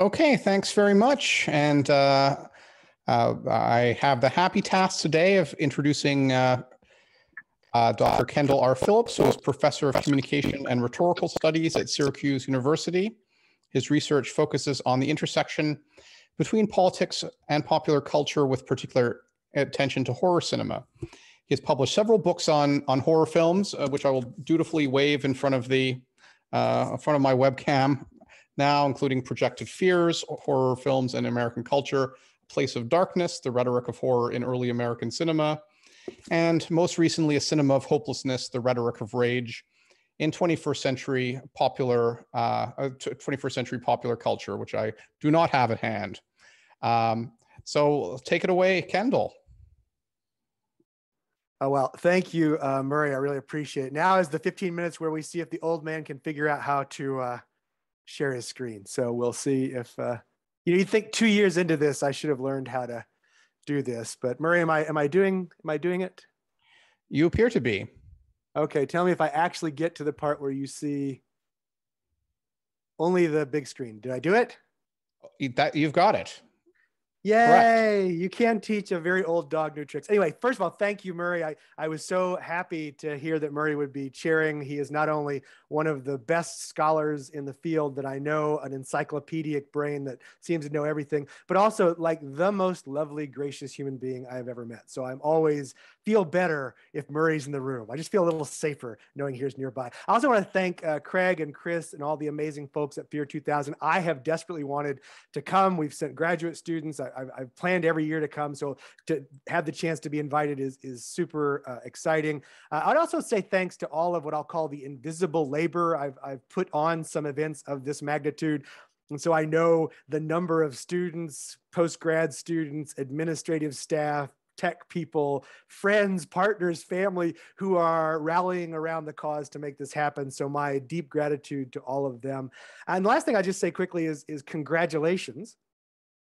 Okay, thanks very much. And uh, uh, I have the happy task today of introducing uh, uh Dr. Kendall R. Phillips, who is professor of communication and rhetorical studies at Syracuse University. His research focuses on the intersection between politics and popular culture with particular attention to horror cinema. He has published several books on, on horror films, uh, which I will dutifully wave in front of the uh, in front of my webcam now, including Projected Fears, horror films and American culture, Place of Darkness, the rhetoric of horror in early American cinema, and most recently, A Cinema of Hopelessness, the rhetoric of rage in 21st century popular, uh, 21st uh, century popular culture, which I do not have at hand. Um, so take it away, Kendall. Oh, well, thank you, uh, Murray. I really appreciate it. Now is the 15 minutes where we see if the old man can figure out how to uh, share his screen. So we'll see if, uh, you know, you think two years into this, I should have learned how to do this, but Murray, am I, am I doing, am I doing it? You appear to be. Okay. Tell me if I actually get to the part where you see only the big screen. Did I do it? That you've got it. Yay! Correct. You can teach a very old dog new tricks. Anyway, first of all, thank you, Murray. I, I was so happy to hear that Murray would be chairing. He is not only one of the best scholars in the field that I know, an encyclopedic brain that seems to know everything, but also like the most lovely, gracious human being I have ever met. So I'm always feel better if Murray's in the room. I just feel a little safer knowing he's nearby. I also want to thank uh, Craig and Chris and all the amazing folks at Fear 2000. I have desperately wanted to come. We've sent graduate students. I, have planned every year to come. So to have the chance to be invited is, is super uh, exciting. Uh, I'd also say thanks to all of what I'll call the invisible labor. I've, I've put on some events of this magnitude. And so I know the number of students, post grad students, administrative staff, tech people, friends, partners, family who are rallying around the cause to make this happen. So my deep gratitude to all of them. And the last thing I just say quickly is, is congratulations.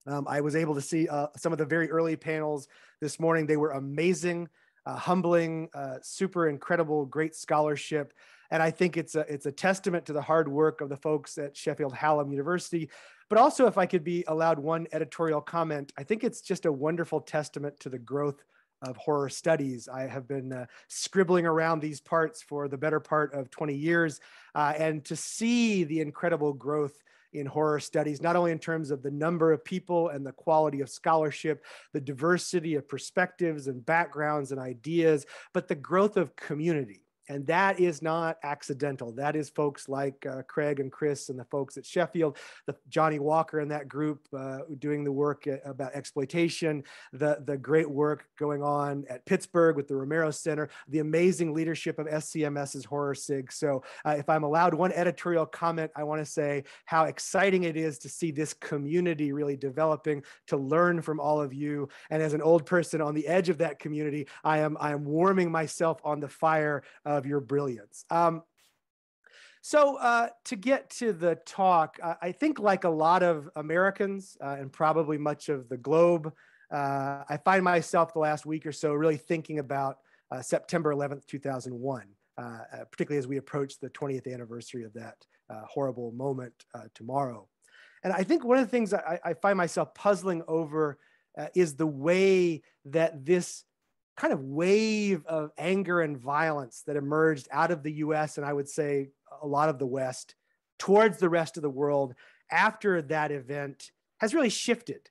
Um, I was able to see uh, some of the very early panels this morning. They were amazing, uh, humbling, uh, super incredible, great scholarship. And I think it's a, it's a testament to the hard work of the folks at Sheffield Hallam University but also, if I could be allowed one editorial comment, I think it's just a wonderful testament to the growth of horror studies. I have been uh, scribbling around these parts for the better part of 20 years, uh, and to see the incredible growth in horror studies, not only in terms of the number of people and the quality of scholarship, the diversity of perspectives and backgrounds and ideas, but the growth of community. And that is not accidental. That is folks like uh, Craig and Chris and the folks at Sheffield, the Johnny Walker and that group uh, doing the work at, about exploitation, the, the great work going on at Pittsburgh with the Romero Center, the amazing leadership of SCMS's Horror SIG. So uh, if I'm allowed one editorial comment, I want to say how exciting it is to see this community really developing, to learn from all of you. And as an old person on the edge of that community, I am, I am warming myself on the fire your brilliance. Um, so uh, to get to the talk, uh, I think like a lot of Americans uh, and probably much of the globe, uh, I find myself the last week or so really thinking about uh, September 11th, 2001, uh, particularly as we approach the 20th anniversary of that horrible moment tomorrow. And I think one of the things I, I find myself puzzling over is the way that this kind of wave of anger and violence that emerged out of the US and I would say a lot of the West towards the rest of the world after that event has really shifted.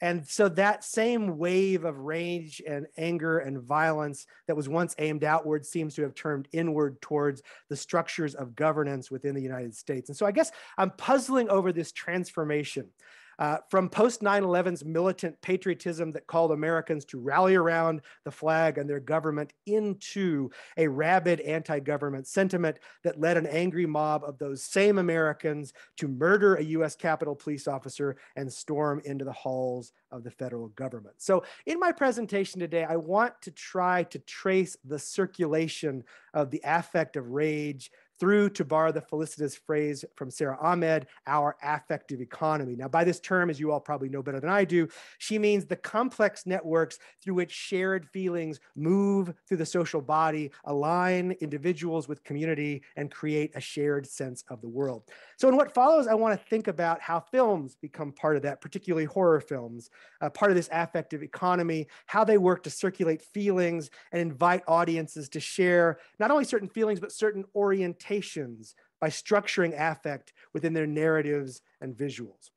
And so that same wave of rage and anger and violence that was once aimed outward seems to have turned inward towards the structures of governance within the United States. And so I guess I'm puzzling over this transformation uh, from post 9 11's militant patriotism that called Americans to rally around the flag and their government into a rabid anti government sentiment that led an angry mob of those same Americans to murder a US Capitol police officer and storm into the halls of the federal government. So, in my presentation today, I want to try to trace the circulation of the affect of rage through, to borrow the felicitous phrase from Sara Ahmed, our affective economy. Now, by this term, as you all probably know better than I do, she means the complex networks through which shared feelings move through the social body, align individuals with community, and create a shared sense of the world. So, in what follows, I want to think about how films become part of that, particularly horror films, uh, part of this affective economy, how they work to circulate feelings and invite audiences to share not only certain feelings, but certain orientations by structuring affect within their narratives and visuals.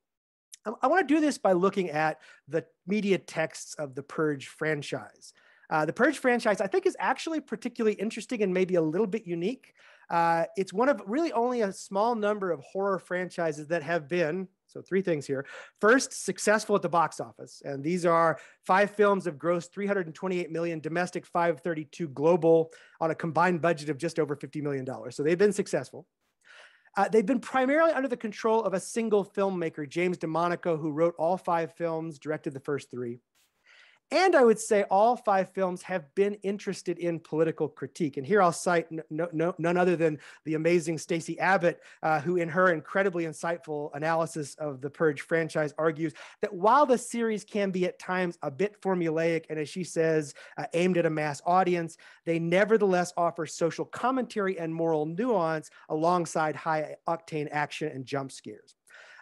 I want to do this by looking at the media texts of the Purge franchise. Uh, the Purge franchise, I think, is actually particularly interesting and maybe a little bit unique. Uh, it's one of really only a small number of horror franchises that have been, so three things here. First, successful at the box office. And these are five films have grossed 328 million domestic, 532 global on a combined budget of just over $50 million. So they've been successful. Uh, they've been primarily under the control of a single filmmaker, James DeMonaco, who wrote all five films, directed the first three. And I would say all five films have been interested in political critique. And here I'll cite no, no, none other than the amazing Stacey Abbott, uh, who, in her incredibly insightful analysis of the Purge franchise, argues that while the series can be at times a bit formulaic and, as she says, uh, aimed at a mass audience, they nevertheless offer social commentary and moral nuance alongside high octane action and jump scares.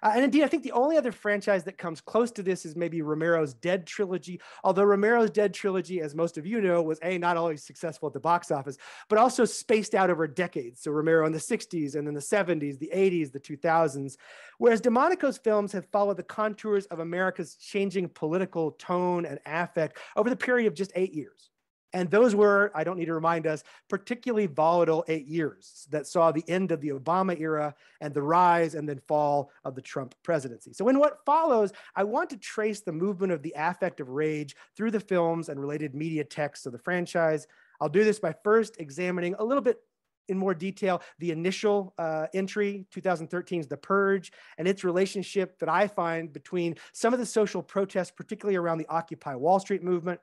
Uh, and indeed, I think the only other franchise that comes close to this is maybe Romero's Dead trilogy. Although Romero's Dead trilogy, as most of you know, was a not always successful at the box office, but also spaced out over decades. So Romero in the 60s and then the 70s, the 80s, the 2000s. Whereas DeMonaco's films have followed the contours of America's changing political tone and affect over the period of just eight years. And those were, I don't need to remind us, particularly volatile eight years that saw the end of the Obama era and the rise and then fall of the Trump presidency. So, in what follows, I want to trace the movement of the affect of rage through the films and related media texts of the franchise. I'll do this by first examining a little bit in more detail the initial uh, entry 2013's the purge and its relationship that i find between some of the social protests particularly around the occupy wall street movement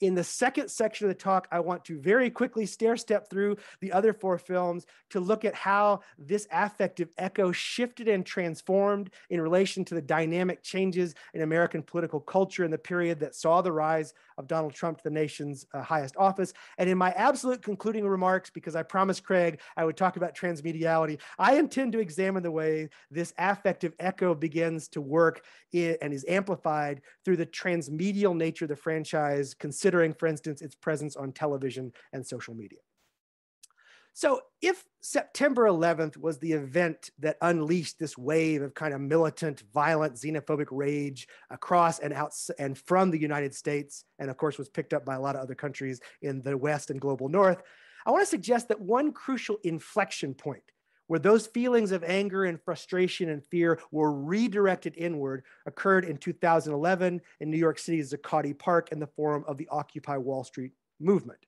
in the second section of the talk, I want to very quickly stair step through the other four films to look at how this affective echo shifted and transformed in relation to the dynamic changes in American political culture in the period that saw the rise of Donald Trump to the nation's uh, highest office. And in my absolute concluding remarks, because I promised Craig I would talk about transmediality, I intend to examine the way this affective echo begins to work in, and is amplified through the transmedial nature of the franchise, considering, for instance, its presence on television and social media. So, if September 11th was the event that unleashed this wave of kind of militant, violent, xenophobic rage across and out and from the United States, and of course was picked up by a lot of other countries in the West and global North, I want to suggest that one crucial inflection point where those feelings of anger and frustration and fear were redirected inward occurred in 2011 in New York City's Zuccotti Park in the form of the Occupy Wall Street movement.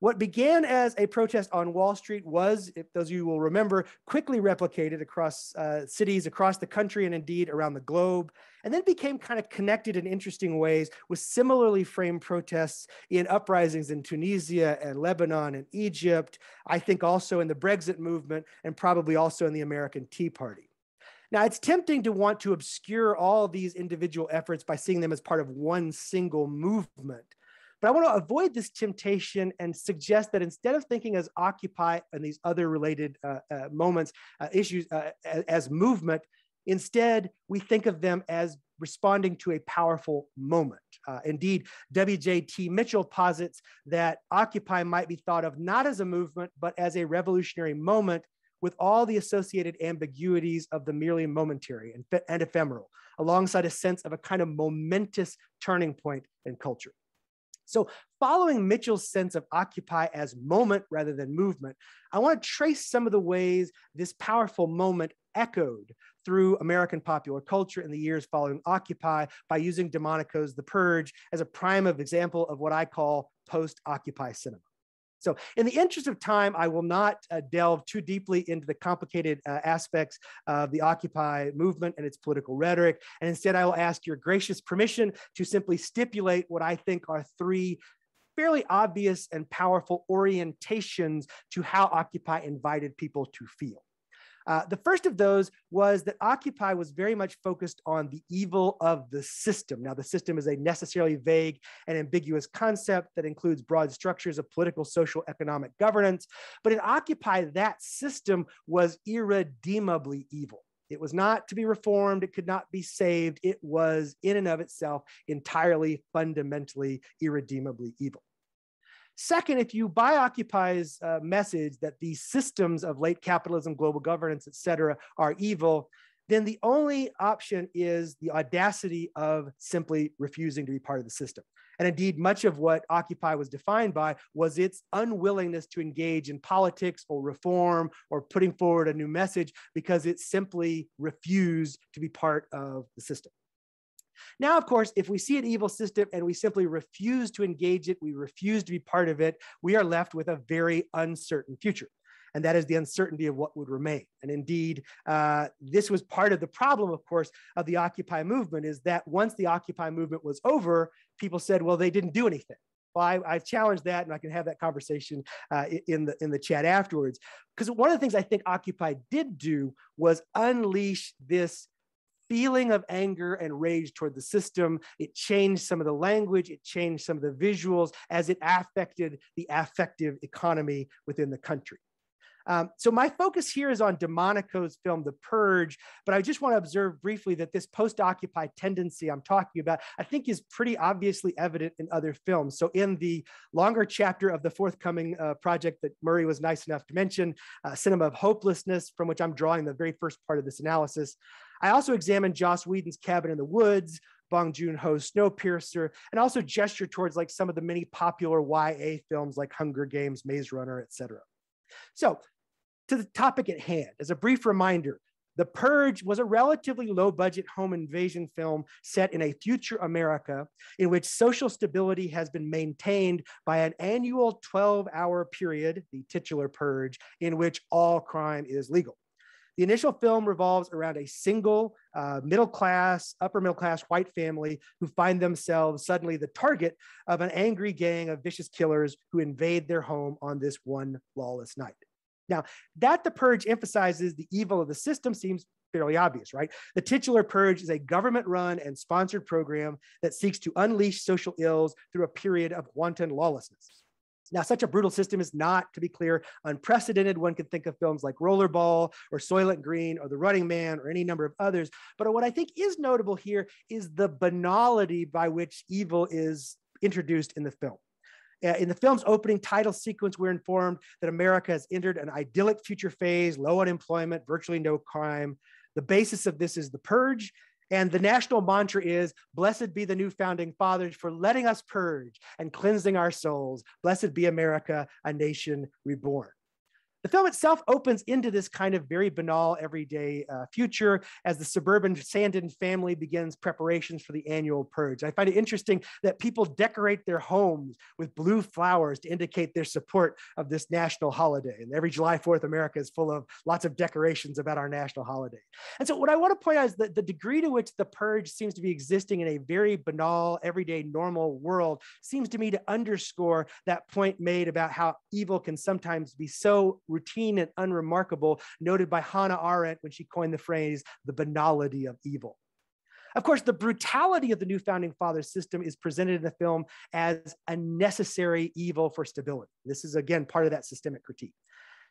What began as a protest on Wall Street was, if those of you will remember, quickly replicated across uh, cities across the country and indeed around the globe, and then became kind of connected in interesting ways with similarly framed protests in uprisings in Tunisia and Lebanon and Egypt, I think also in the Brexit movement, and probably also in the American Tea Party. Now, it's tempting to want to obscure all these individual efforts by seeing them as part of one single movement. But I want to avoid this temptation and suggest that instead of thinking as Occupy and these other related uh, uh, moments, uh, issues uh, as movement, instead we think of them as responding to a powerful moment. Uh, indeed, W.J.T. Mitchell posits that Occupy might be thought of not as a movement, but as a revolutionary moment with all the associated ambiguities of the merely momentary and, and ephemeral, alongside a sense of a kind of momentous turning point in culture. So, following Mitchell's sense of occupy as moment rather than movement, I want to trace some of the ways this powerful moment echoed through American popular culture in the years following Occupy by using DeMonaco's The Purge as a prime of example of what I call post Occupy cinema. So, in the interest of time, I will not uh, delve too deeply into the complicated uh, aspects of the Occupy movement and its political rhetoric. And instead, I will ask your gracious permission to simply stipulate what I think are three fairly obvious and powerful orientations to how Occupy invited people to feel. Uh, the first of those was that Occupy was very much focused on the evil of the system. Now, the system is a necessarily vague and ambiguous concept that includes broad structures of political, social, economic governance. But in Occupy, that system was irredeemably evil. It was not to be reformed. It could not be saved. It was, in and of itself, entirely, fundamentally, irredeemably evil. Second, if you buy Occupy's uh, message that these systems of late capitalism, global governance, et cetera, are evil, then the only option is the audacity of simply refusing to be part of the system. And indeed, much of what Occupy was defined by was its unwillingness to engage in politics or reform or putting forward a new message because it simply refused to be part of the system. Now, of course, if we see an evil system and we simply refuse to engage it, we refuse to be part of it, we are left with a very uncertain future. And that is the uncertainty of what would remain. And indeed, uh, this was part of the problem, of course, of the Occupy movement is that once the Occupy movement was over, people said, well, they didn't do anything. Well, I, have challenged that, and I can have that conversation uh, in the in the chat afterwards. Because one of the things I think Occupy did do was unleash this feeling of anger and rage toward the system. It changed some of the language, it changed some of the visuals as it affected the affective economy within the country. Um, so my focus here is on DeMonaco's film, The Purge, but I just want to observe briefly that this post-Occupy tendency I'm talking about, I think is pretty obviously evident in other films. So in the longer chapter of the forthcoming uh, project that Murray was nice enough to mention, uh, Cinema of Hopelessness, from which I'm drawing the very first part of this analysis, I also examined Joss Whedon's Cabin in the Woods, Bong Joon-ho's Snowpiercer, and also gesture towards like some of the many popular YA films like Hunger Games, Maze Runner, etc. So to the topic at hand, as a brief reminder, The Purge was a relatively low budget home invasion film set in a future America in which social stability has been maintained by an annual 12 hour period, the titular purge, in which all crime is legal. The initial film revolves around a single uh, middle class, upper middle class white family who find themselves suddenly the target of an angry gang of vicious killers who invade their home on this one lawless night. Now, that the purge emphasizes the evil of the system seems fairly obvious, right? The titular purge is a government run and sponsored program that seeks to unleash social ills through a period of wanton lawlessness. Now, such a brutal system is not, to be clear, unprecedented. One could think of films like Rollerball or Soylent Green or The Running Man or any number of others. But what I think is notable here is the banality by which evil is introduced in the film. Uh, in the film's opening title sequence, we're informed that America has entered an idyllic future phase, low unemployment, virtually no crime. The basis of this is the purge, and the national mantra is Blessed be the new founding fathers for letting us purge and cleansing our souls. Blessed be America, a nation reborn. The film itself opens into this kind of very banal, everyday uh, future as the suburban Sandin family begins preparations for the annual purge. I find it interesting that people decorate their homes with blue flowers to indicate their support of this national holiday. And every July 4th, America is full of lots of decorations about our national holiday. And so, what I want to point out is that the degree to which the purge seems to be existing in a very banal, everyday, normal world seems to me to underscore that point made about how evil can sometimes be so routine and unremarkable, noted by Hannah Arendt when she coined the phrase the banality of evil. Of course, the brutality of the new founding fathers system is presented in the film as a necessary evil for stability. This is, again, part of that systemic critique.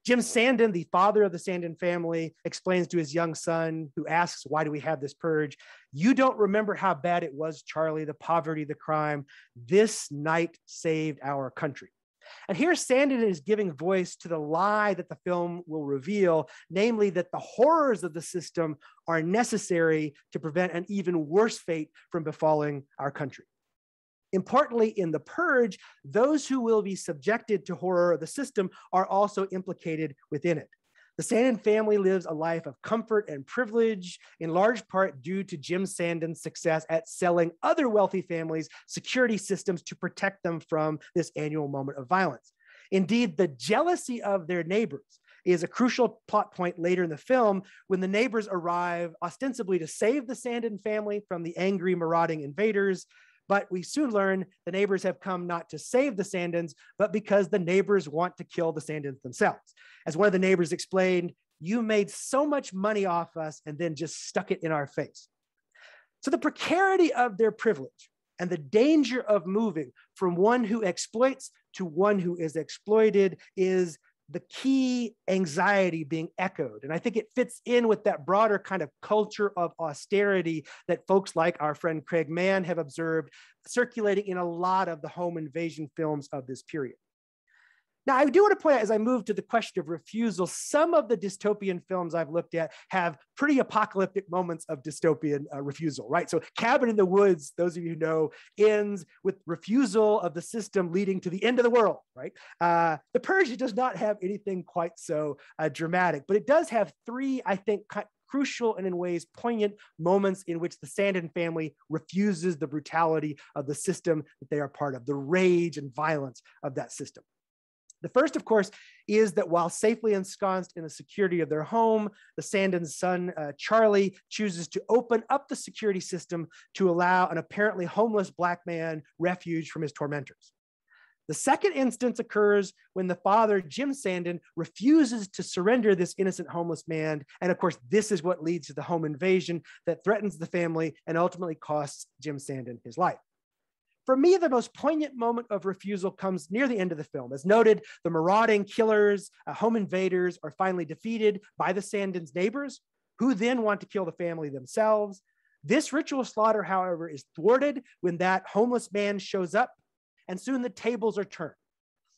Jim Sandin, the father of the Sandin family, explains to his young son, who asks, Why do we have this purge? You don't remember how bad it was, Charlie, the poverty, the crime. This night saved our country. And here Sandin is giving voice to the lie that the film will reveal, namely that the horrors of the system are necessary to prevent an even worse fate from befalling our country. Importantly, in the purge, those who will be subjected to horror of the system are also implicated within it. The Sandin family lives a life of comfort and privilege, in large part due to Jim Sandin's success at selling other wealthy families security systems to protect them from this annual moment of violence. Indeed, the jealousy of their neighbors is a crucial plot point later in the film when the neighbors arrive ostensibly to save the Sandin family from the angry, marauding invaders. But we soon learn the neighbors have come not to save the Sandins, but because the neighbors want to kill the Sandins themselves. As one of the neighbors explained, you made so much money off us and then just stuck it in our face. So the precarity of their privilege and the danger of moving from one who exploits to one who is exploited is the key anxiety being echoed. And I think it fits in with that broader kind of culture of austerity that folks like our friend Craig Mann have observed circulating in a lot of the home invasion films of this period. Now, I do want to point out as I move to the question of refusal, some of the dystopian films I've looked at have pretty apocalyptic moments of dystopian uh, refusal, right? So, Cabin in the Woods, those of you who know, ends with refusal of the system leading to the end of the world, right? Uh, the Purge does not have anything quite so uh, dramatic, but it does have three, I think, crucial and in ways poignant moments in which the Sandin family refuses the brutality of the system that they are part of, the rage and violence of that system. The first, of course, is that while safely ensconced in the security of their home, the Sandin's son, uh, Charlie, chooses to open up the security system to allow an apparently homeless Black man refuge from his tormentors. The second instance occurs when the father, Jim Sandin, refuses to surrender this innocent homeless man. And of course, this is what leads to the home invasion that threatens the family and ultimately costs Jim Sandin his life. For me, the most poignant moment of refusal comes near the end of the film. As noted, the marauding killers, uh, home invaders are finally defeated by the Sandins' neighbors, who then want to kill the family themselves. This ritual slaughter, however, is thwarted when that homeless man shows up, and soon the tables are turned.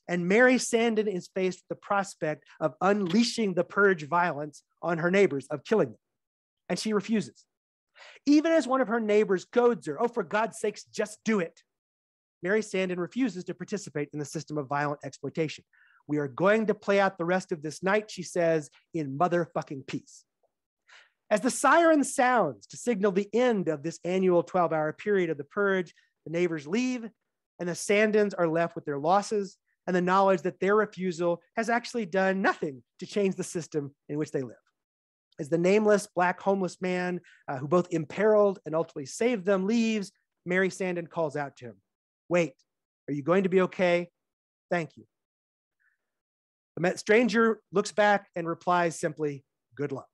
And Mary Sandin is faced with the prospect of unleashing the purge violence on her neighbors, of killing them. And she refuses. Even as one of her neighbors goads her, oh, for God's sakes, just do it. Mary Sandin refuses to participate in the system of violent exploitation. We are going to play out the rest of this night, she says, in motherfucking peace. As the siren sounds to signal the end of this annual 12 hour period of the purge, the neighbors leave, and the Sandins are left with their losses and the knowledge that their refusal has actually done nothing to change the system in which they live. As the nameless black homeless man uh, who both imperiled and ultimately saved them leaves, Mary Sandin calls out to him Wait, are you going to be okay? Thank you. The stranger looks back and replies simply, Good luck.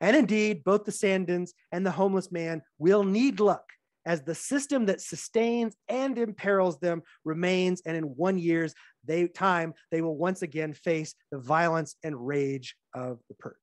And indeed, both the Sandins and the homeless man will need luck as the system that sustains and imperils them remains. And in one year's they, time, they will once again face the violence and rage of the purge.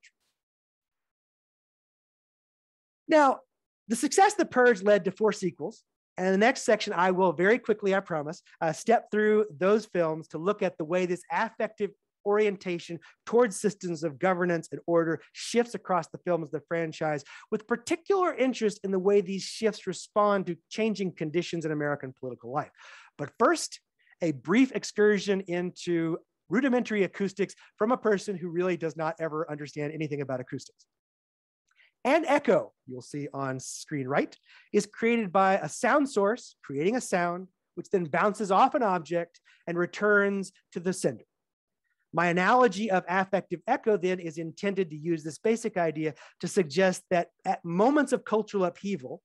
Now, the success of the purge led to four sequels, and the next section, I will very quickly, I promise, uh, step through those films to look at the way this affective orientation towards systems of governance and order shifts across the films of the franchise, with particular interest in the way these shifts respond to changing conditions in American political life. But first, a brief excursion into rudimentary acoustics from a person who really does not ever understand anything about acoustics and echo, you'll see on screen right, is created by a sound source creating a sound, which then bounces off an object and returns to the sender. My analogy of affective echo then is intended to use this basic idea to suggest that at moments of cultural upheaval,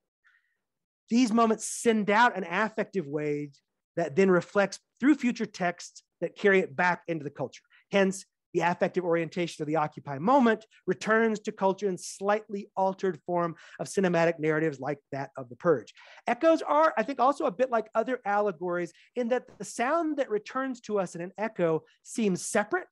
these moments send out an affective wave that then reflects through future texts that carry it back into the culture. Hence, the affective orientation of the Occupy moment returns to culture in slightly altered form of cinematic narratives like that of The Purge. Echoes are, I think, also a bit like other allegories in that the sound that returns to us in an echo seems separate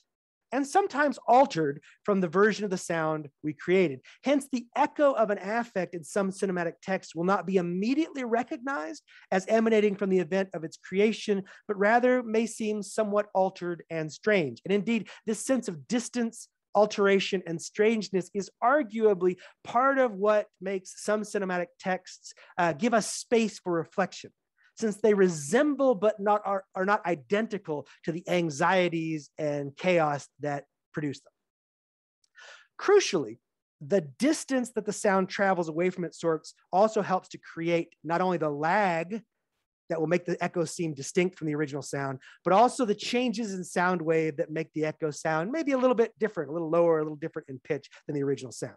and sometimes altered from the version of the sound we created. Hence, the echo of an affect in some cinematic text will not be immediately recognized as emanating from the event of its creation, but rather may seem somewhat altered and strange. And indeed, this sense of distance, alteration, and strangeness is arguably part of what makes some cinematic texts uh, give us space for reflection since they resemble but not are, are not identical to the anxieties and chaos that produce them. Crucially, the distance that the sound travels away from its source also helps to create not only the lag that will make the echo seem distinct from the original sound, but also the changes in sound wave that make the echo sound maybe a little bit different, a little lower, a little different in pitch than the original sound.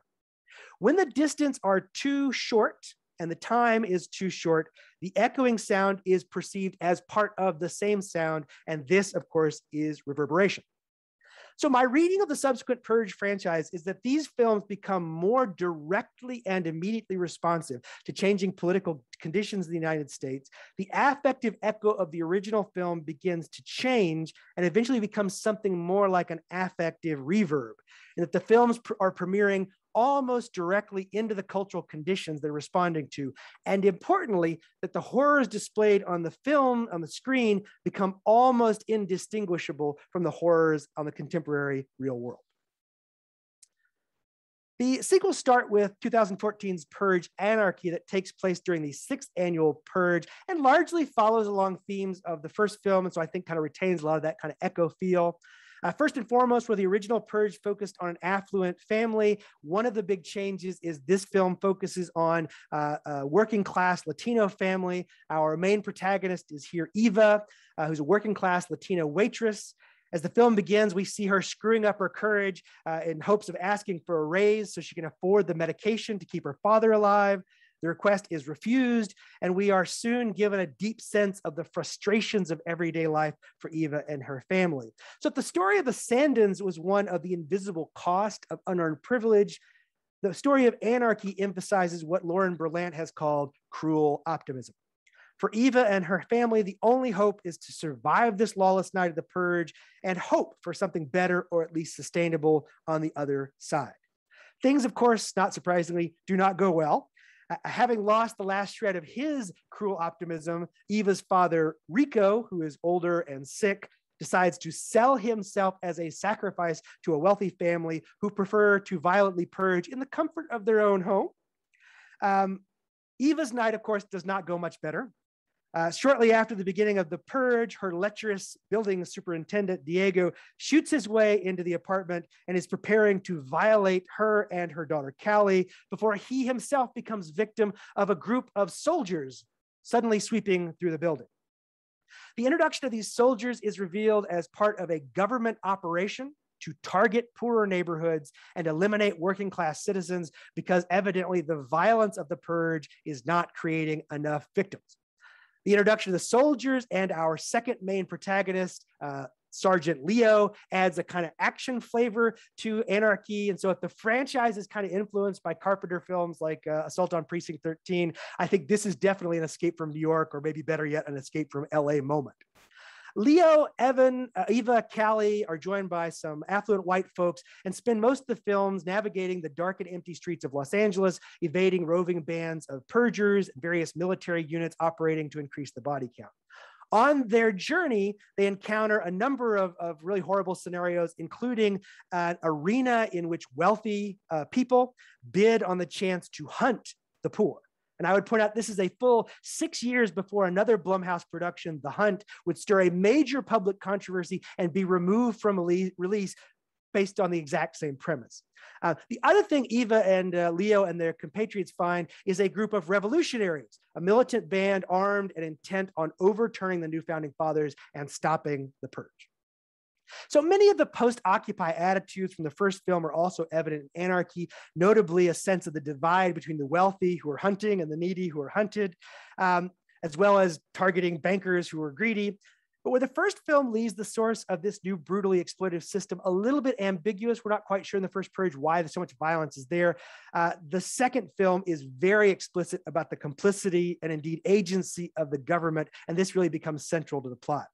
When the distance are too short and the time is too short, the echoing sound is perceived as part of the same sound. And this, of course, is reverberation. So, my reading of the subsequent Purge franchise is that these films become more directly and immediately responsive to changing political conditions in the United States. The affective echo of the original film begins to change and eventually becomes something more like an affective reverb. And that the films pr- are premiering almost directly into the cultural conditions they're responding to. And importantly, that the horrors displayed on the film, on the screen, become almost indistinguishable from the horrors on the contemporary real world. The sequels start with 2014's Purge Anarchy that takes place during the sixth annual Purge and largely follows along themes of the first film. And so I think kind of retains a lot of that kind of echo feel. Uh, first and foremost, where the original Purge focused on an affluent family, one of the big changes is this film focuses on uh, a working class Latino family. Our main protagonist is here, Eva, uh, who's a working class Latino waitress. As the film begins, we see her screwing up her courage uh, in hopes of asking for a raise so she can afford the medication to keep her father alive. The request is refused, and we are soon given a deep sense of the frustrations of everyday life for Eva and her family. So, if the story of the Sandins was one of the invisible cost of unearned privilege, the story of anarchy emphasizes what Lauren Berlant has called cruel optimism. For Eva and her family, the only hope is to survive this lawless night of the purge and hope for something better or at least sustainable on the other side. Things, of course, not surprisingly, do not go well. Uh, having lost the last shred of his cruel optimism, Eva's father, Rico, who is older and sick, decides to sell himself as a sacrifice to a wealthy family who prefer to violently purge in the comfort of their own home. Um, Eva's night, of course, does not go much better. Uh, shortly after the beginning of the purge, her lecherous building superintendent, Diego, shoots his way into the apartment and is preparing to violate her and her daughter, Cali, before he himself becomes victim of a group of soldiers suddenly sweeping through the building. The introduction of these soldiers is revealed as part of a government operation to target poorer neighborhoods and eliminate working class citizens because evidently the violence of the purge is not creating enough victims the introduction of the soldiers and our second main protagonist, uh, Sergeant Leo adds a kind of action flavor to Anarchy. And so, if the franchise is kind of influenced by Carpenter films like uh, Assault on Precinct 13, I think this is definitely an escape from New York, or maybe better yet, an escape from LA moment. Leo, Evan, uh, Eva, Cali are joined by some affluent white folks and spend most of the films navigating the dark and empty streets of Los Angeles, evading roving bands of purgers, and various military units operating to increase the body count. On their journey, they encounter a number of, of really horrible scenarios, including an arena in which wealthy uh, people bid on the chance to hunt the poor. And I would point out this is a full six years before another Blumhouse production, The Hunt, would stir a major public controversy and be removed from release based on the exact same premise. Uh, the other thing Eva and uh, Leo and their compatriots find is a group of revolutionaries, a militant band armed and intent on overturning the new founding fathers and stopping the purge. So many of the post Occupy attitudes from the first film are also evident in Anarchy, notably a sense of the divide between the wealthy who are hunting and the needy who are hunted, um, as well as targeting bankers who are greedy. But where the first film leaves the source of this new brutally exploitative system a little bit ambiguous, we're not quite sure in the first purge why so much violence is there. Uh, the second film is very explicit about the complicity and indeed agency of the government, and this really becomes central to the plot.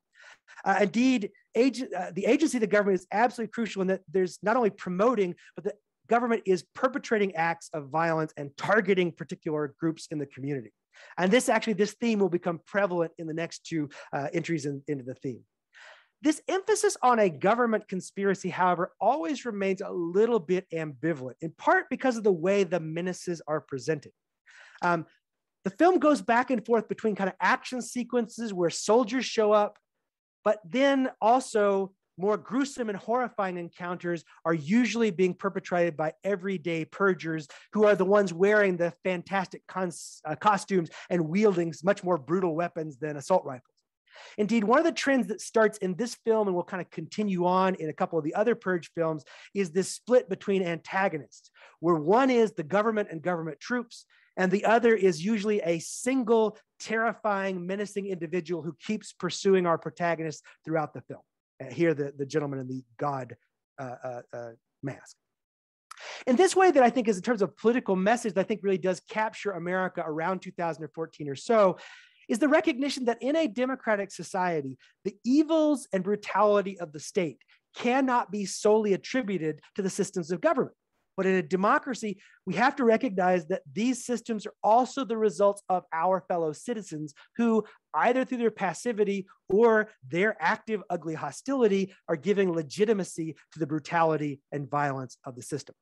Uh, indeed, agent, uh, the agency of the government is absolutely crucial in that there's not only promoting, but the government is perpetrating acts of violence and targeting particular groups in the community. And this actually, this theme will become prevalent in the next two uh, entries in, into the theme. This emphasis on a government conspiracy, however, always remains a little bit ambivalent, in part because of the way the menaces are presented. Um, the film goes back and forth between kind of action sequences where soldiers show up but then also, more gruesome and horrifying encounters are usually being perpetrated by everyday purgers who are the ones wearing the fantastic cons- uh, costumes and wielding much more brutal weapons than assault rifles. Indeed, one of the trends that starts in this film and will kind of continue on in a couple of the other Purge films is this split between antagonists, where one is the government and government troops, and the other is usually a single, terrifying, menacing individual who keeps pursuing our protagonist throughout the film. Uh, here, the, the gentleman in the God uh, uh, uh, mask. In this way, that I think is in terms of political message, that I think really does capture America around 2014 or so, is the recognition that in a democratic society, the evils and brutality of the state cannot be solely attributed to the systems of government. But in a democracy, we have to recognize that these systems are also the results of our fellow citizens who, either through their passivity or their active, ugly hostility, are giving legitimacy to the brutality and violence of the system.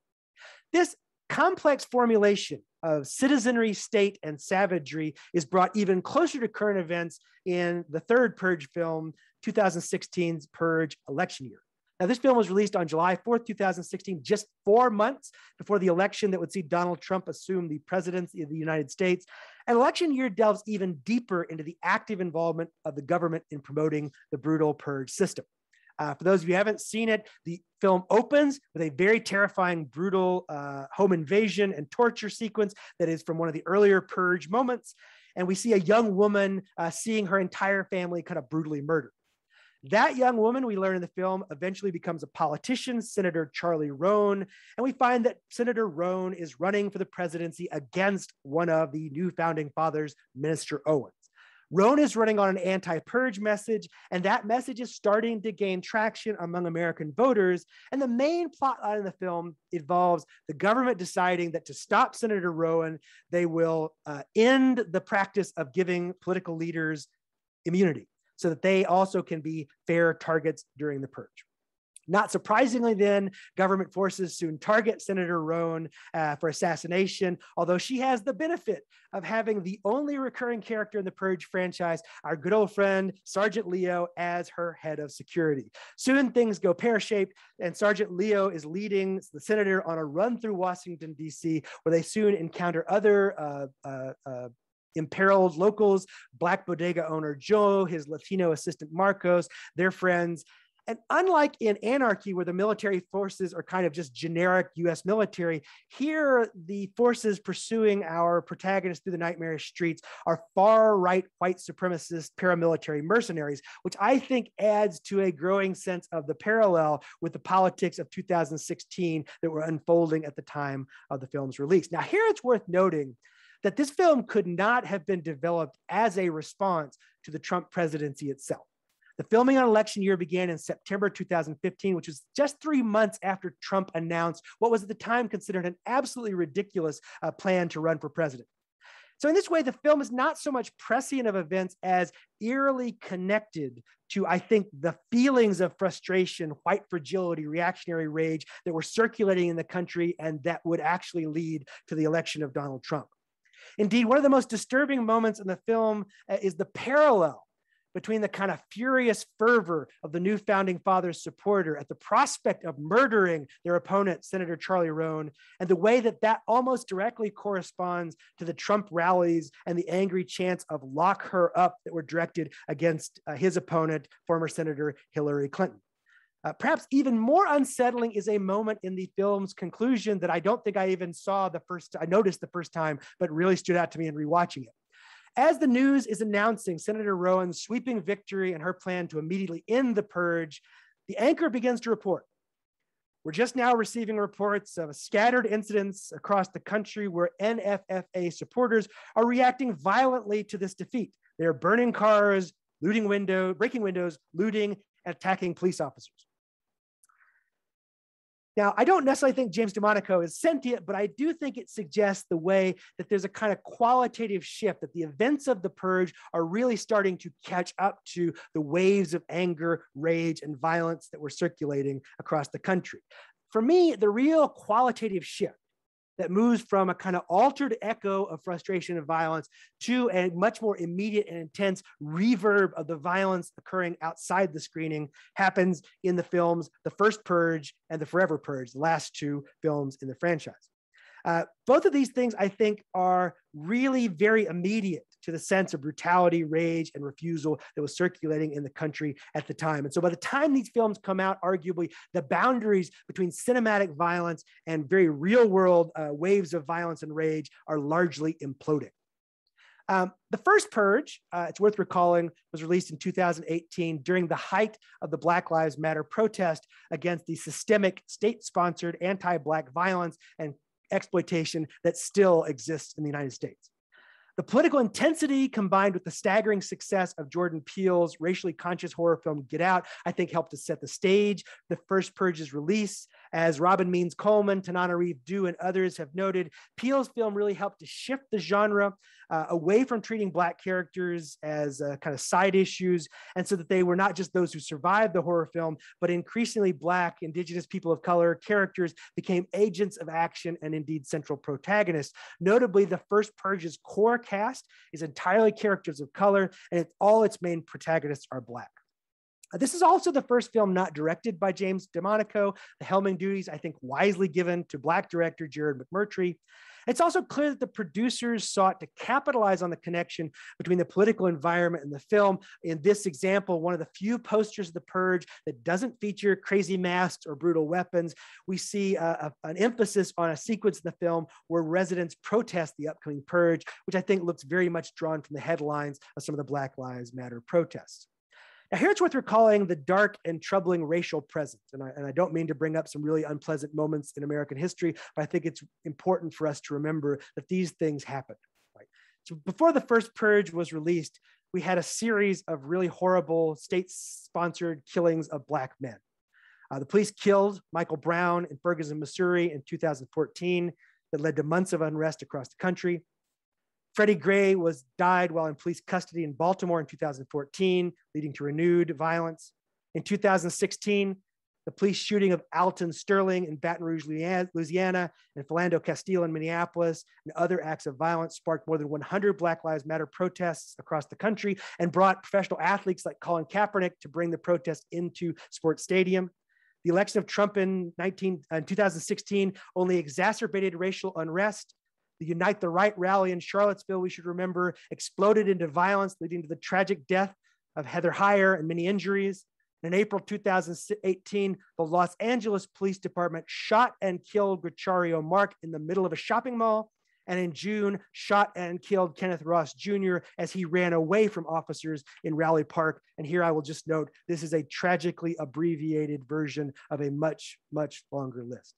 This complex formulation of citizenry, state, and savagery is brought even closer to current events in the third Purge film, 2016's Purge election year. Now, this film was released on July 4th, 2016, just four months before the election that would see Donald Trump assume the presidency of the United States. And election year delves even deeper into the active involvement of the government in promoting the brutal purge system. Uh, for those of you who haven't seen it, the film opens with a very terrifying, brutal uh, home invasion and torture sequence that is from one of the earlier purge moments. And we see a young woman uh, seeing her entire family kind of brutally murdered. That young woman, we learn in the film, eventually becomes a politician, Senator Charlie Roan. And we find that Senator Roan is running for the presidency against one of the new founding fathers, Minister Owens. Roan is running on an anti purge message, and that message is starting to gain traction among American voters. And the main plot line in the film involves the government deciding that to stop Senator Roan, they will uh, end the practice of giving political leaders immunity so that they also can be fair targets during the purge. Not surprisingly, then, government forces soon target Senator Roan uh, for assassination, although she has the benefit of having the only recurring character in the Purge franchise, our good old friend Sergeant Leo, as her head of security. Soon things go pear shaped, and Sergeant Leo is leading the senator on a run through Washington, D.C., where they soon encounter other uh, uh, uh imperiled locals, Black bodega owner Joe, his Latino assistant Marcos, their friends. And unlike in Anarchy, where the military forces are kind of just generic US military, here the forces pursuing our protagonists through the nightmarish streets are far right white supremacist paramilitary mercenaries, which I think adds to a growing sense of the parallel with the politics of 2016 that were unfolding at the time of the film's release. Now, here it's worth noting that this film could not have been developed as a response to the Trump presidency itself. The filming on election year began in September 2015, which was just three months after Trump announced what was at the time considered an absolutely ridiculous uh, plan to run for president. So, in this way, the film is not so much prescient of events as eerily connected to, I think, the feelings of frustration, white fragility, reactionary rage that were circulating in the country and that would actually lead to the election of Donald Trump. Indeed, one of the most disturbing moments in the film uh, is the parallel between the kind of furious fervor of the new founding fathers supporter at the prospect of murdering their opponent, Senator Charlie Roan, and the way that that almost directly corresponds to the Trump rallies and the angry chants of lock her up that were directed against uh, his opponent, former Senator Hillary Clinton. Uh, perhaps even more unsettling is a moment in the film's conclusion that I don't think I even saw the first, I noticed the first time, but really stood out to me in rewatching it. As the news is announcing Senator Roan's sweeping victory and her plan to immediately end the purge, the anchor begins to report. We're just now receiving reports of scattered incidents across the country where NFFA supporters are reacting violently to this defeat. They are burning cars, looting windows, breaking windows, looting, and attacking police officers. Now, I don't necessarily think James DeMonaco is sentient, but I do think it suggests the way that there's a kind of qualitative shift, that the events of the purge are really starting to catch up to the waves of anger, rage, and violence that were circulating across the country. For me, the real qualitative shift that moves from a kind of altered echo of frustration and violence to a much more immediate and intense reverb of the violence occurring outside the screening happens in the films The First Purge and The Forever Purge, the last two films in the franchise. Uh, both of these things, I think, are really very immediate to the sense of brutality, rage, and refusal that was circulating in the country at the time. And so by the time these films come out, arguably the boundaries between cinematic violence and very real world uh, waves of violence and rage are largely imploding. Um, the first Purge, uh, it's worth recalling, was released in 2018 during the height of the Black Lives Matter protest against the systemic state sponsored anti Black violence and exploitation that still exists in the United States. The political intensity combined with the staggering success of Jordan Peele's racially conscious horror film Get Out, I think helped to set the stage. The first Purge's release, as Robin Means Coleman, Tananarive Due, and others have noted, Peele's film really helped to shift the genre uh, away from treating Black characters as uh, kind of side issues, and so that they were not just those who survived the horror film, but increasingly Black, Indigenous people of color characters became agents of action and indeed central protagonists. Notably, the first Purge's core cast is entirely characters of color, and it, all its main protagonists are Black. Uh, this is also the first film not directed by James DeMonaco. The helming duties, I think, wisely given to Black director Gerard McMurray. It's also clear that the producers sought to capitalize on the connection between the political environment and the film. In this example, one of the few posters of The Purge that doesn't feature crazy masks or brutal weapons, we see a, a, an emphasis on a sequence in the film where residents protest the upcoming purge, which I think looks very much drawn from the headlines of some of the Black Lives Matter protests. Now, here it's worth recalling the dark and troubling racial present. And I, and I don't mean to bring up some really unpleasant moments in American history, but I think it's important for us to remember that these things happened. Right? So before the first purge was released, we had a series of really horrible state sponsored killings of Black men. Uh, the police killed Michael Brown in Ferguson, Missouri in 2014 that led to months of unrest across the country. Freddie Gray was died while in police custody in Baltimore in 2014, leading to renewed violence. In 2016, the police shooting of Alton Sterling in Baton Rouge, Louisiana, and Philando Castile in Minneapolis, and other acts of violence sparked more than 100 Black Lives Matter protests across the country and brought professional athletes like Colin Kaepernick to bring the protest into Sports Stadium. The election of Trump in, 19, uh, 2016 only exacerbated racial unrest the Unite the Right rally in Charlottesville, we should remember, exploded into violence, leading to the tragic death of Heather Heyer and many injuries. In April 2018, the Los Angeles Police Department shot and killed Grechario Mack in the middle of a shopping mall. And in June, shot and killed Kenneth Ross Jr. as he ran away from officers in Raleigh Park. And here I will just note this is a tragically abbreviated version of a much, much longer list.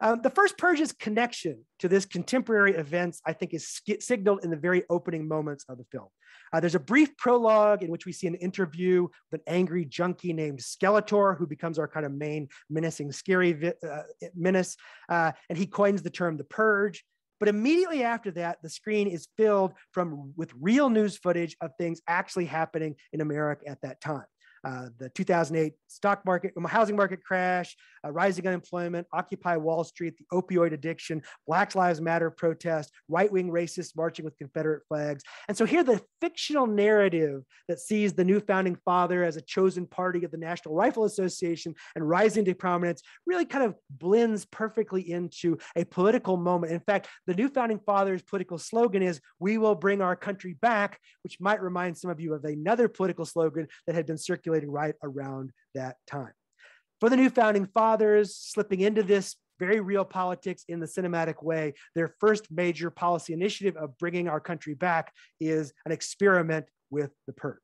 Um, the first Purge's connection to this contemporary events, I think, is signaled in the very opening moments of the film. Uh, there's a brief prologue in which we see an interview with an angry junkie named Skeletor, who becomes our kind of main menacing, scary uh, menace. Uh, and he coins the term the purge. But immediately after that, the screen is filled from with real news footage of things actually happening in America at that time. Uh, the 2008 stock market, um, housing market crash, uh, rising unemployment, Occupy Wall Street, the opioid addiction, Black Lives Matter protest, right wing racists marching with Confederate flags. And so here, the fictional narrative that sees the new founding father as a chosen party of the National Rifle Association and rising to prominence really kind of blends perfectly into a political moment. In fact, the new founding fathers' political slogan is, We will bring our country back, which might remind some of you of another political slogan that had been circulating circulating right around that time. For the new founding fathers, slipping into this very real politics in the cinematic way, their first major policy initiative of bringing our country back is an experiment with the purge.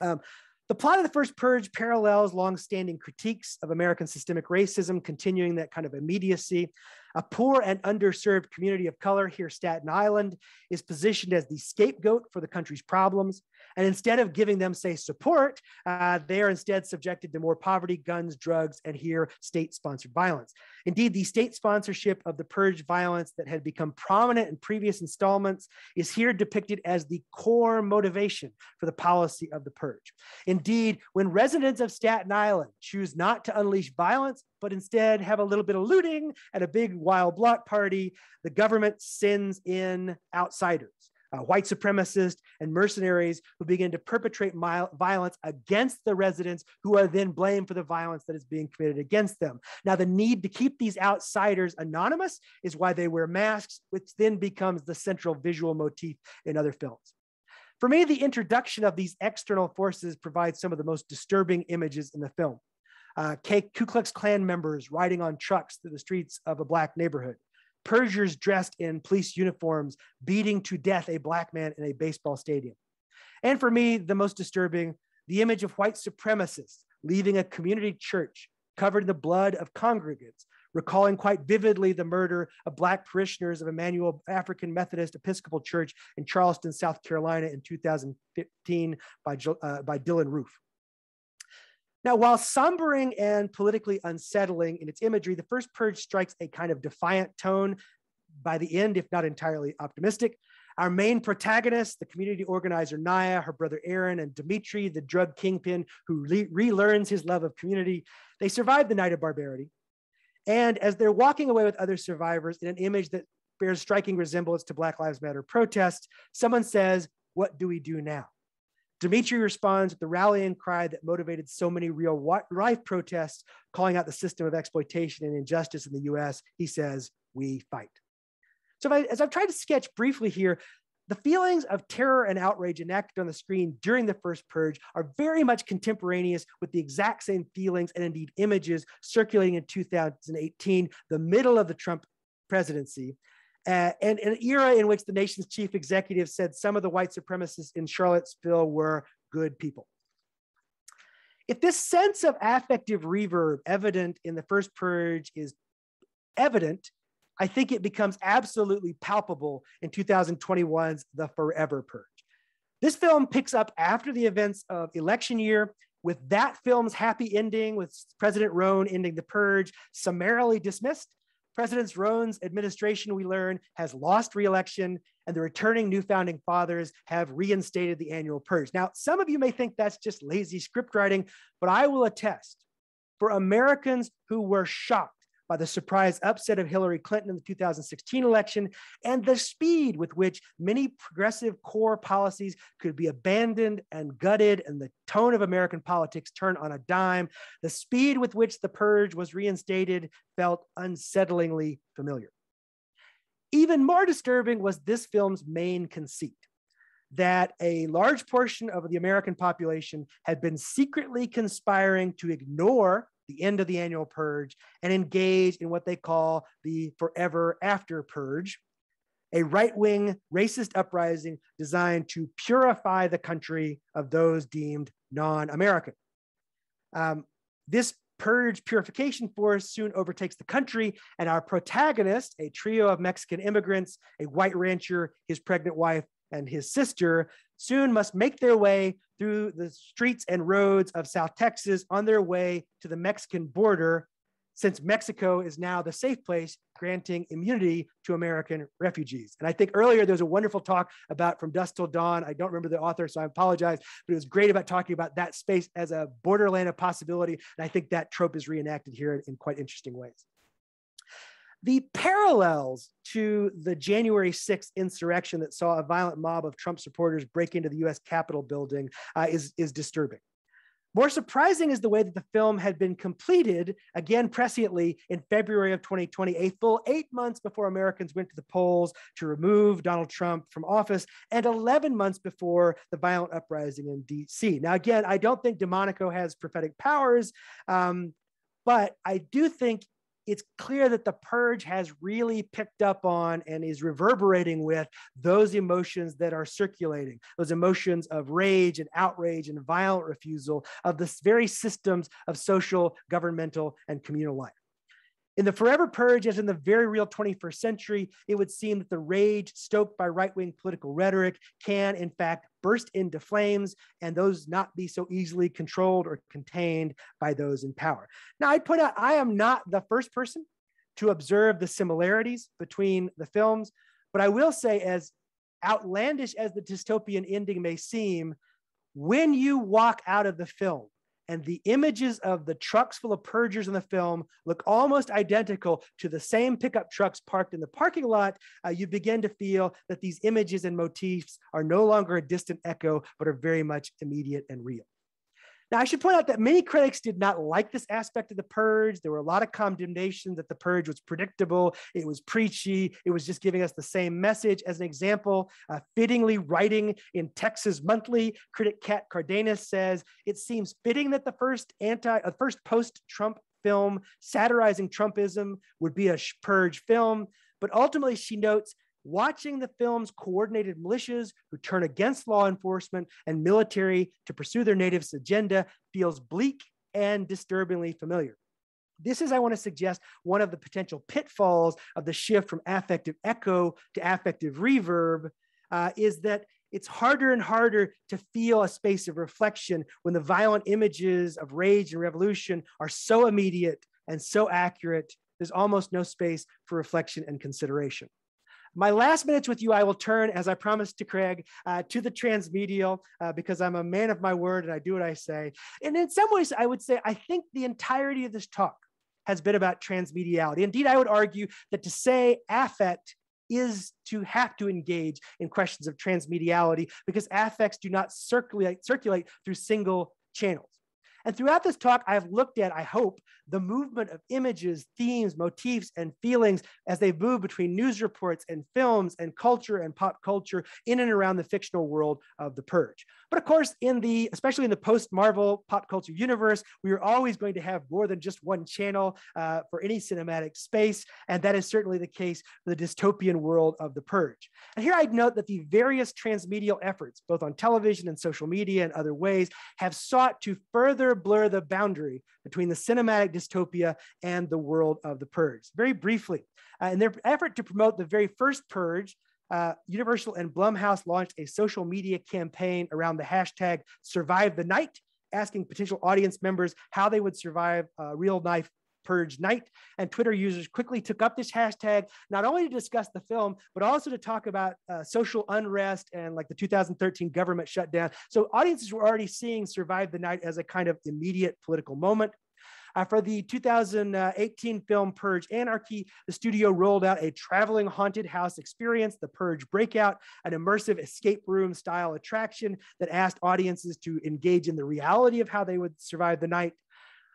Um, the plot of the first purge parallels long-standing critiques of American systemic racism, continuing that kind of immediacy. A poor and underserved community of color here, Staten Island, is positioned as the scapegoat for the country's problems. And instead of giving them, say, support, uh, they are instead subjected to more poverty, guns, drugs, and here, state sponsored violence. Indeed, the state sponsorship of the purge violence that had become prominent in previous installments is here depicted as the core motivation for the policy of the purge. Indeed, when residents of Staten Island choose not to unleash violence, but instead have a little bit of looting at a big wild block party, the government sends in outsiders. Uh, white supremacists, and mercenaries who begin to perpetrate violence against the residents who are then blamed for the violence that is being committed against them. Now, the need to keep these outsiders anonymous is why they wear masks, which then becomes the central visual motif in other films. For me, the introduction of these external forces provides some of the most disturbing images in the film. Uh, Ku Klux Klan members riding on trucks through the streets of a Black neighborhood. Persians dressed in police uniforms beating to death a black man in a baseball stadium. And for me, the most disturbing, the image of white supremacists leaving a community church covered in the blood of congregants, recalling quite vividly the murder of Black parishioners of Emanuel African Methodist Episcopal Church in Charleston, South Carolina in 2015 by, uh, by Dylann Roof. Now, while sombering and politically unsettling in its imagery, the first purge strikes a kind of defiant tone by the end, if not entirely optimistic. Our main protagonists, the community organizer Naya, her brother Aaron, and Dimitri, the drug kingpin who re- relearns his love of community, they survive the night of barbarity. And as they're walking away with other survivors in an image that bears striking resemblance to Black Lives Matter protests, someone says, What do we do now? Dimitri responds with the rallying cry that motivated so many real life protests, calling out the system of exploitation and injustice in the US. He says, We fight. So, I, as I've tried to sketch briefly here, the feelings of terror and outrage enacted on the screen during the first purge are very much contemporaneous with the exact same feelings and indeed images circulating in 2018, the middle of the Trump presidency, uh, and an era in which the nation's chief executive said some of the white supremacists in Charlottesville were good people. If this sense of affective reverb evident in the first purge is evident, I think it becomes absolutely palpable in 2021's The Forever Purge. This film picks up after the events of election year, with that film's happy ending, with President Roan ending the purge, summarily dismissed, President Roan's administration, we learn, has lost reelection, and the returning new founding fathers have reinstated the annual purge. Now, some of you may think that's just lazy script writing, but I will attest for Americans who were shocked by the surprise upset of Hillary Clinton in the 2016 election and the speed with which many progressive core policies could be abandoned and gutted and the tone of American politics turned on a dime. The speed with which the purge was reinstated felt unsettlingly familiar. Even more disturbing was this film's main conceit that a large portion of the American population had been secretly conspiring to ignore the end of the annual purge, and engage in what they call the forever after purge, a right wing racist uprising designed to purify the country of those deemed non American. Um, this purge purification force soon overtakes the country, and our protagonist, a trio of Mexican immigrants, a white rancher, his pregnant wife, and his sister, soon must make their way through the streets and roads of South Texas on their way to the Mexican border, since Mexico is now the safe place granting immunity to American refugees. And I think earlier there was a wonderful talk about From Dusk Till Dawn. I don't remember the author, so I apologize, but it was great about talking about that space as a borderland of possibility. And I think that trope is reenacted here in quite interesting ways. The parallels to the January 6th insurrection that saw a violent mob of Trump supporters break into the US Capitol building uh, is, is disturbing. More surprising is the way that the film had been completed, again presciently, in February of 2020, a full eight months before Americans went to the polls to remove Donald Trump from office, and 11 months before the violent uprising in DC. Now, again, I don't think DeMonaco has prophetic powers, um, but I do think it's clear that the purge has really picked up on and is reverberating with those emotions that are circulating, those emotions of rage and outrage and violent refusal of the very systems of social, governmental, and communal life. In the forever purge, as in the very real 21st century, it would seem that the rage stoked by right wing political rhetoric can, in fact, burst into flames and those not be so easily controlled or contained by those in power. Now, I'd point out I am not the first person to observe the similarities between the films, but I will say, as outlandish as the dystopian ending may seem, when you walk out of the film, and the images of the trucks full of purgers in the film look almost identical to the same pickup trucks parked in the parking lot, uh, you begin to feel that these images and motifs are no longer a distant echo, but are very much immediate and real. Now, I should point out that many critics did not like this aspect of the purge. There were a lot of condemnation that the purge was predictable, it was preachy, it was just giving us the same message. As an example, uh, fittingly writing in Texas Monthly, critic Kat Cardenas says, It seems fitting that the first anti, uh, first post Trump film satirizing Trumpism would be a purge film. But ultimately, she notes watching the film's coordinated militias who turn against law enforcement and military to pursue their natives' agenda feels bleak and disturbingly familiar. This is, I want to suggest, one of the potential pitfalls of the shift from affective echo to affective reverb uh, is that it's harder and harder to feel a space of reflection when the violent images of rage and revolution are so immediate and so accurate, there's almost no space for reflection and consideration. My last minutes with you, I will turn, as I promised to Craig, uh, to the transmedial uh, because I'm a man of my word and I do what I say. And in some ways, I would say I think the entirety of this talk has been about transmediality. Indeed, I would argue that to say affect is to have to engage in questions of transmediality because affects do not circulate, circulate through single channels. And throughout this talk, I've looked at, I hope, the movement of images, themes, motifs, and feelings as they move between news reports and films and culture and pop culture in and around the fictional world of the Purge. But of course, in the, especially in the post-Marvel pop culture universe, we are always going to have more than just one channel uh, for any cinematic space. And that is certainly the case for the dystopian world of the Purge. And here I'd note that the various transmedial efforts, both on television and social media and other ways, have sought to further blur the boundary between the cinematic dystopia and the world of the purge. Very briefly, uh, in their effort to promote the very first purge, uh, Universal and Blumhouse launched a social media campaign around the hashtag survive the night, asking potential audience members how they would survive a real life Purge Night. And Twitter users quickly took up this hashtag, not only to discuss the film, but also to talk about uh, social unrest and like the 2013 government shutdown. So audiences were already seeing Survive the Night as a kind of immediate political moment. Uh, for the 2018 film Purge Anarchy, the studio rolled out a traveling haunted house experience, The Purge Breakout, an immersive escape room style attraction that asked audiences to engage in the reality of how they would survive the night.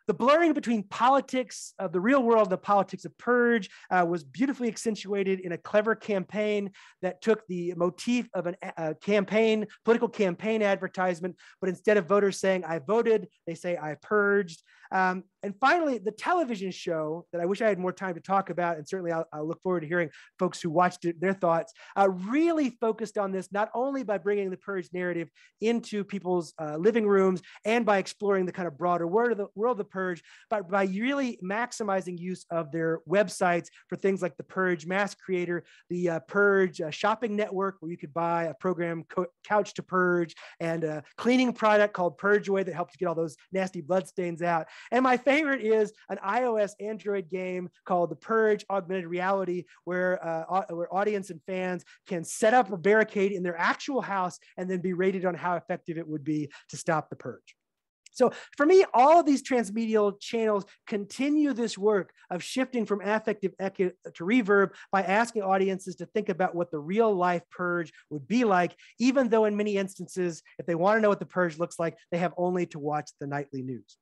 The blurring between politics of the real world and the politics of Purge uh, was beautifully accentuated in a clever campaign that took the motif of a uh, campaign, political campaign advertisement, but instead of voters saying, I voted, they say, I purged. Um, and finally, the television show that I wish I had more time to talk about, and certainly I'll, I'll look forward to hearing folks who watched it, their thoughts, uh, really focused on this, not only by bringing the Purge narrative into people's uh, living rooms and by exploring the kind of broader world of the, world of the Purge, but by really maximizing use of their websites for things like the Purge Mask Creator, the uh, Purge uh, Shopping Network, where you could buy a program, Couch to Purge, and a cleaning product called Purge Away that helps you get all those nasty blood stains out. And my favorite is an iOS Android game called The Purge Augmented Reality, where, uh, where audience and fans can set up a barricade in their actual house and then be rated on how effective it would be to stop the purge. So for me, all of these transmedial channels continue this work of shifting from affective echo to reverb by asking audiences to think about what the real life purge would be like, even though in many instances, if they want to know what the purge looks like, they have only to watch the nightly news.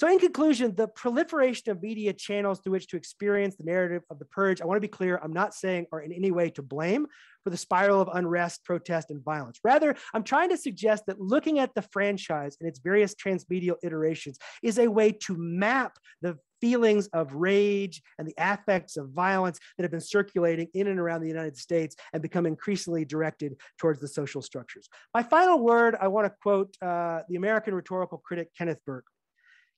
So, in conclusion, the proliferation of media channels through which to experience the narrative of the purge, I want to be clear, I'm not saying are in any way to blame for the spiral of unrest, protest, and violence. Rather, I'm trying to suggest that looking at the franchise and its various transmedial iterations is a way to map the feelings of rage and the affects of violence that have been circulating in and around the United States and become increasingly directed towards the social structures. My final word, I want to quote uh, the American rhetorical critic Kenneth Burke.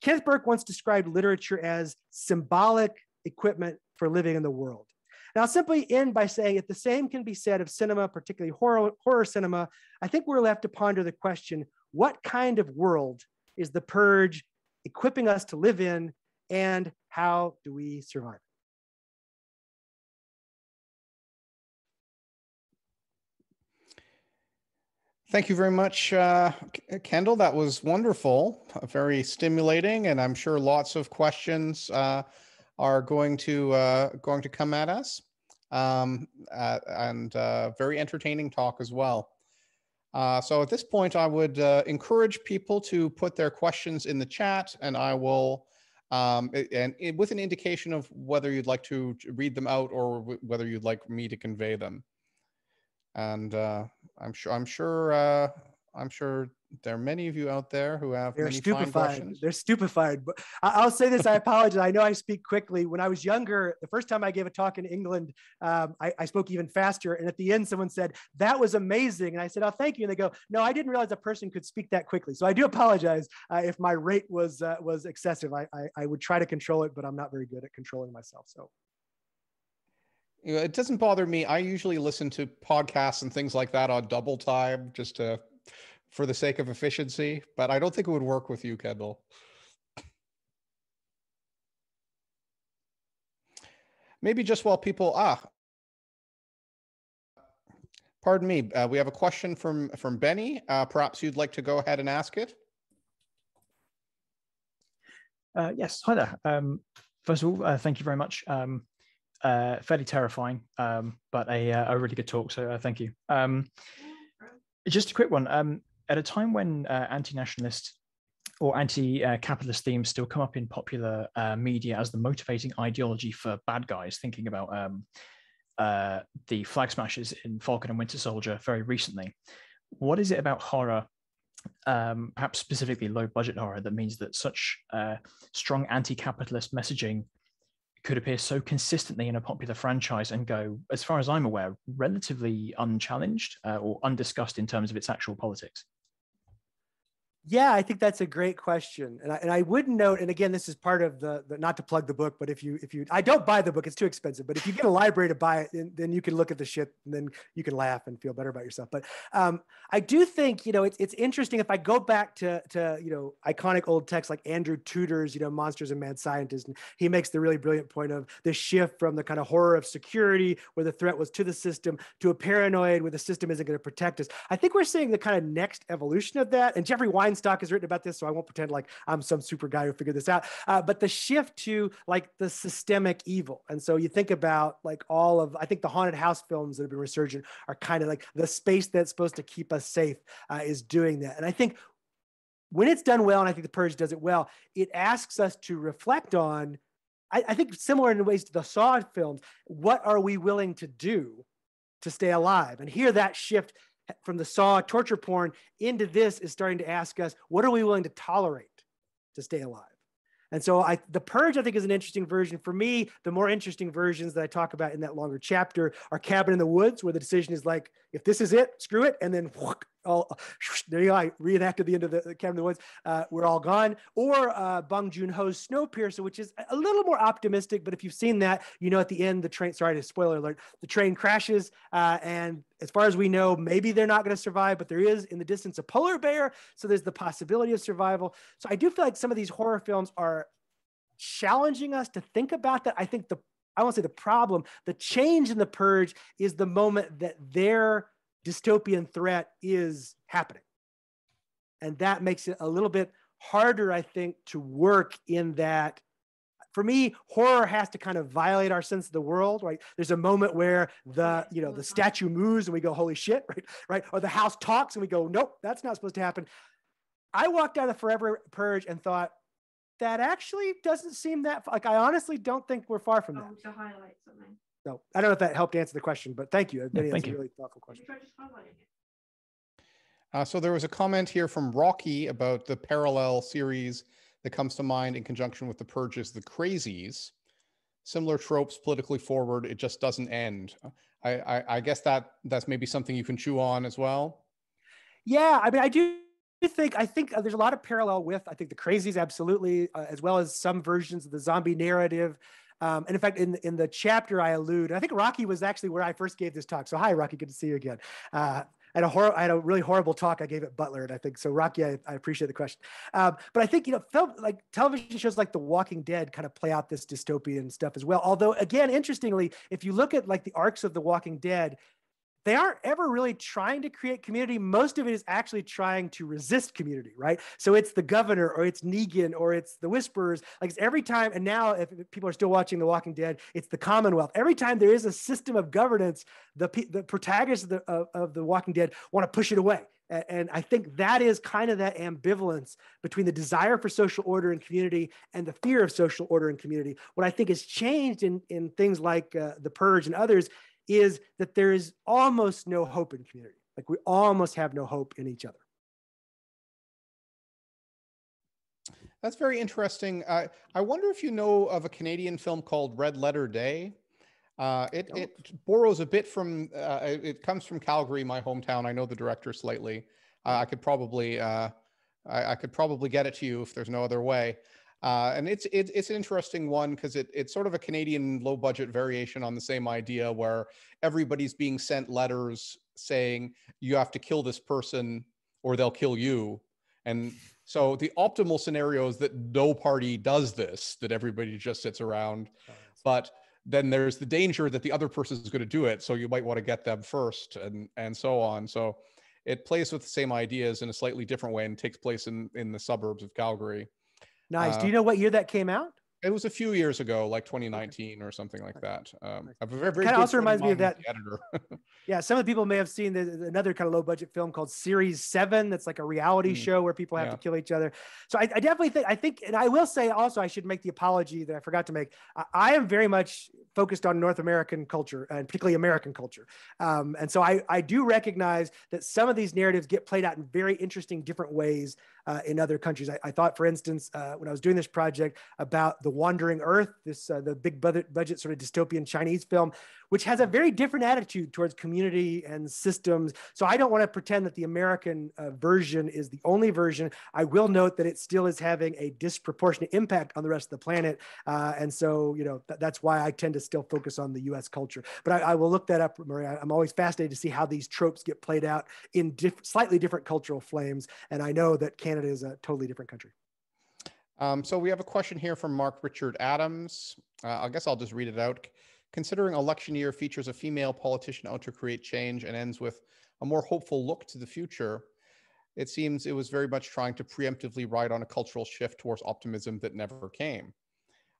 Kenneth Burke once described literature as symbolic equipment for living in the world. Now, I'll simply end by saying if the same can be said of cinema, particularly horror, horror cinema, I think we're left to ponder the question what kind of world is the purge equipping us to live in, and how do we survive? Thank you very much, uh, Kendall. That was wonderful, very stimulating, and I'm sure lots of questions uh, are going to uh, going to come at us, um, uh, and uh, very entertaining talk as well. Uh, so at this point, I would encourage people to put their questions in the chat, and I will. Um, and with an indication of whether you'd like to read them out or whether you'd like me to convey them and uh, I'm sure I'm sure uh, I'm sure there are many of you out there who have they're stupefied. They're stupefied. But I'll say this: I apologize. I know I speak quickly. When I was younger, the first time I gave a talk in England, um, I, I, spoke even faster. And at the end, someone said that was amazing, and I said, "Oh, thank you." And they go, "No, I didn't realize a person could speak that quickly." So I do apologize uh, if my rate was uh, was excessive. I, I I would try to control it, but I'm not very good at controlling myself. So it doesn't bother me. I usually listen to podcasts and things like that on double time just to for the sake of efficiency, but I don't think it would work with you, Kendall. Maybe just while people ah pardon me, uh, we have a question from from Benny. Uh, perhaps you'd like to go ahead and ask it. Uh, yes, hi there. Um, first of all, uh, thank you very much. Um, uh, fairly terrifying, um, but a, uh, a really good talk. So uh, thank you. Um, just a quick one. Um, at a time when uh, anti-nationalist or anti-capitalist themes still come up in popular uh, media as the motivating ideology for bad guys, thinking about um, uh, the flag smashes in Falcon and Winter Soldier very recently. What is it about horror um, perhaps specifically low budget horror that means that such uh, strong anti-capitalist messaging could appear so consistently in a popular franchise and go, as far as I'm aware, relatively unchallenged uh, or undiscussed in terms of its actual politics? Yeah, I think that's a great question, and I, and I would note, and again, this is part of the, the, not to plug the book, but if you if you I don't buy the book, it's too expensive. But if you get a library to buy it, then, then you can look at the shit, and then you can laugh and feel better about yourself. But um, I do think you know it's it's interesting if I go back to to you know iconic old texts like Andrew Tudor's you know Monsters and Mad Scientists, and he makes the really brilliant point of the shift from the kind of horror of security, where the threat was to the system, to a paranoid where the system isn't going to protect us. I think we're seeing the kind of next evolution of that, and Jeffrey Weinstein Weinstock has written about this, so I won't pretend like I'm some super guy who figured this out. Uh, but the shift to like the systemic evil, and so you think about like all of I think the haunted house films that have been resurgent are kind of like the space that's supposed to keep us safe uh, is doing that, and I think when it's done well, and I think the Purge does it well, it asks us to reflect on. I, I think similar in ways to the Saw films. What are we willing to do to stay alive? And here that shift from the saw torture porn into this is starting to ask us what are we willing to tolerate to stay alive and so I, the purge, I think, is an interesting version. For me, the more interesting versions that I talk about in that longer chapter are Cabin in the Woods, where the decision is like, if this is it, screw it, and then all there you go. I reenacted the end of the, the Cabin in the Woods. Uh, we're all gone. Or uh, Bong Joon Ho's Snowpiercer, which is a little more optimistic. But if you've seen that, you know at the end the train. Sorry to spoiler alert. The train crashes, uh, and as far as we know, maybe they're not going to survive. But there is in the distance a polar bear, so there's the possibility of survival. So I do feel like some of these horror films are challenging us to think about that. I think the I won't say the problem, the change in the purge is the moment that their dystopian threat is happening. And that makes it a little bit harder, I think, to work in that. For me, horror has to kind of violate our sense of the world, right? There's a moment where the, you know, the statue moves and we go, holy shit, right? Right. Or the house talks and we go, nope, that's not supposed to happen. I walked out of Forever Purge and thought, that actually doesn't seem that like I honestly don't think we're far from oh, that. Oh, to highlight something. No, I don't know if that helped answer the question, but thank you. Yeah, thank you. a really thoughtful question. Uh, so there was a comment here from Rocky about the parallel series that comes to mind in conjunction with the purges, the crazies. Similar tropes, politically forward. It just doesn't end. I, I, I guess that that's maybe something you can chew on as well. Yeah, I mean, I do think I think uh, there's a lot of parallel with I think the crazies absolutely, uh, as well as some versions of the zombie narrative. Um, and in fact, in in the chapter I allude, I think Rocky was actually where I first gave this talk. So hi, Rocky, good to see you again. Uh, I had a hor- I had a really horrible talk I gave at Butler, and I think so. Rocky, I, I appreciate the question, um, but I think you know, like television shows like The Walking Dead kind of play out this dystopian stuff as well. Although, again, interestingly, if you look at like the arcs of The Walking Dead, they aren't ever really trying to create community. Most of it is actually trying to resist community, right? So it's the governor or it's Negan or it's the Whisperers. Like it's every time, and now if people are still watching The Walking Dead, it's the Commonwealth. Every time there is a system of governance, the, the protagonists of the, of, of the Walking Dead want to push it away. And I think that is kind of that ambivalence between the desire for social order and community and the fear of social order and community. What I think has changed in, in things like uh, The Purge and others is that there is almost no hope in community. Like we almost have no hope in each other. That's very interesting. Uh, I wonder if you know of a Canadian film called Red Letter Day. Uh, it, it borrows a bit from, uh, it comes from Calgary, my hometown. I know the director slightly. Uh, I could probably, uh, I, I, could probably get it to you if there's no other way. Uh, and it's, it, it's an interesting one because it, it's sort of a Canadian low budget variation on the same idea where everybody's being sent letters saying you have to kill this person or they'll kill you. And so the optimal scenario is that no party does this, that everybody just sits around. But then there's the danger that the other person is going to do it. So you might want to get them first and, and so on. So it plays with the same ideas in a slightly different way and takes place in, in the suburbs of Calgary. Nice. Uh, Do you know what year that came out? It was a few years ago, like 2019 or something like that. Um, a very, very kind of also reminds me of that editor. yeah, some of the people may have seen the, another kind of low budget film called Series Seven. That's like a reality mm. show where people have yeah. to kill each other. So I, I, definitely think I think, and I will say also, I should make the apology that I forgot to make. I, I am very much focused on North American culture and particularly American culture, um, and so I I do recognize that some of these narratives get played out in very interesting different ways uh, in other countries. I, I thought, for instance, uh, when I was doing this project about the Wandering Earth, this uh, the big budget, budget sort of dystopian Chinese film, which has a very different attitude towards community and systems. So I don't want to pretend that the American uh, version is the only version. I will note that it still is having a disproportionate impact on the rest of the planet. Uh, and so, you know, th- that's why I tend to still focus on the US culture. But I, I will look that up, Murray. I'm always fascinated to see how these tropes get played out in diff- slightly different cultural flames. And I know that Canada is a totally different country. Um, so we have a question here from Mark Richard Adams. Uh, I guess I'll just read it out. Considering election year features a female politician out to create change and ends with a more hopeful look to the future, it seems it was very much trying to preemptively ride on a cultural shift towards optimism that never came.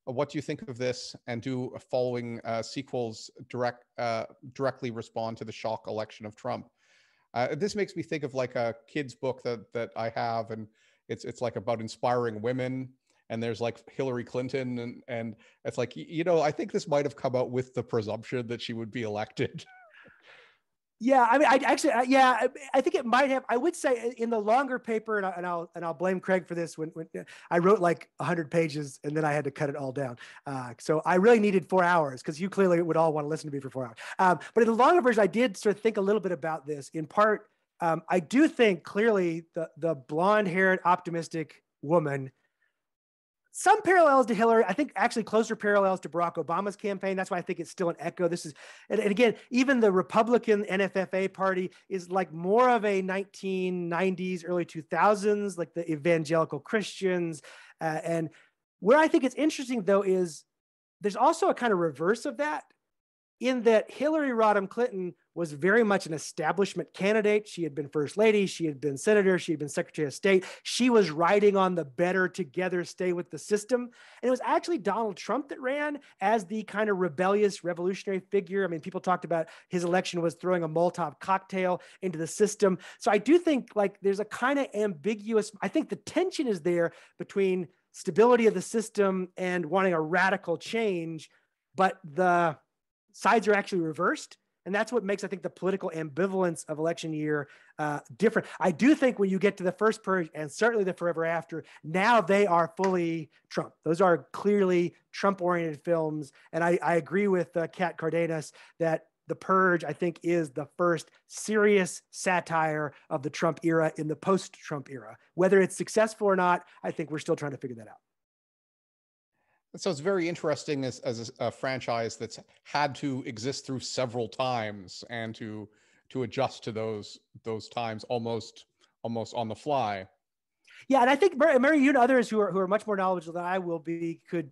Uh, what do you think of this, and do following uh, sequels direct uh, directly respond to the shock election of Trump? Uh, this makes me think of like a kid's book that that I have, and it's it's like about inspiring women and there's like Hillary Clinton and and it's like you know I think this might have come out with the presumption that she would be elected. Yeah, I mean, I actually, yeah, I, think it might have. I would say in the longer paper, and, I, and I'll and I'll blame Craig for this. When, when I wrote like hundred pages, and then I had to cut it all down. Uh, so I really needed four hours because you clearly would all want to listen to me for four hours. Um, but in the longer version, I did sort of think a little bit about this. In part, um, I do think clearly the the blonde-haired, optimistic woman some parallels to Hillary. I think actually closer parallels to Barack Obama's campaign. That's why I think it's still an echo. This is, and, and, again, even the Republican NFFA party is like more of a 1990s, early 2000s, like the evangelical Christians. Uh, and where I think it's interesting though is there's also a kind of reverse of that in that Hillary Rodham Clinton was very much an establishment candidate. She had been first lady, she had been senator, she had been secretary of state. She was riding on the better together, stay with the system. And it was actually Donald Trump that ran as the kind of rebellious revolutionary figure. I mean, people talked about his election was throwing a Molotov cocktail into the system. So I do think like there's a kind of ambiguous, I think the tension is there between stability of the system and wanting a radical change, but the sides are actually reversed. And that's what makes, I think, the political ambivalence of election year uh, different. I do think when you get to the first purge and certainly the forever after, now they are fully Trump. Those are clearly Trump oriented films. And I, I agree with uh, Kat Cardenas that the purge, I think, is the first serious satire of the Trump era in the post Trump era. Whether it's successful or not, I think we're still trying to figure that out. So it's very interesting as, as a, franchise that's had to exist through several times and to to adjust to those those times almost almost on the fly. Yeah, and I think Murray, you and others who are who are much more knowledgeable than I will be could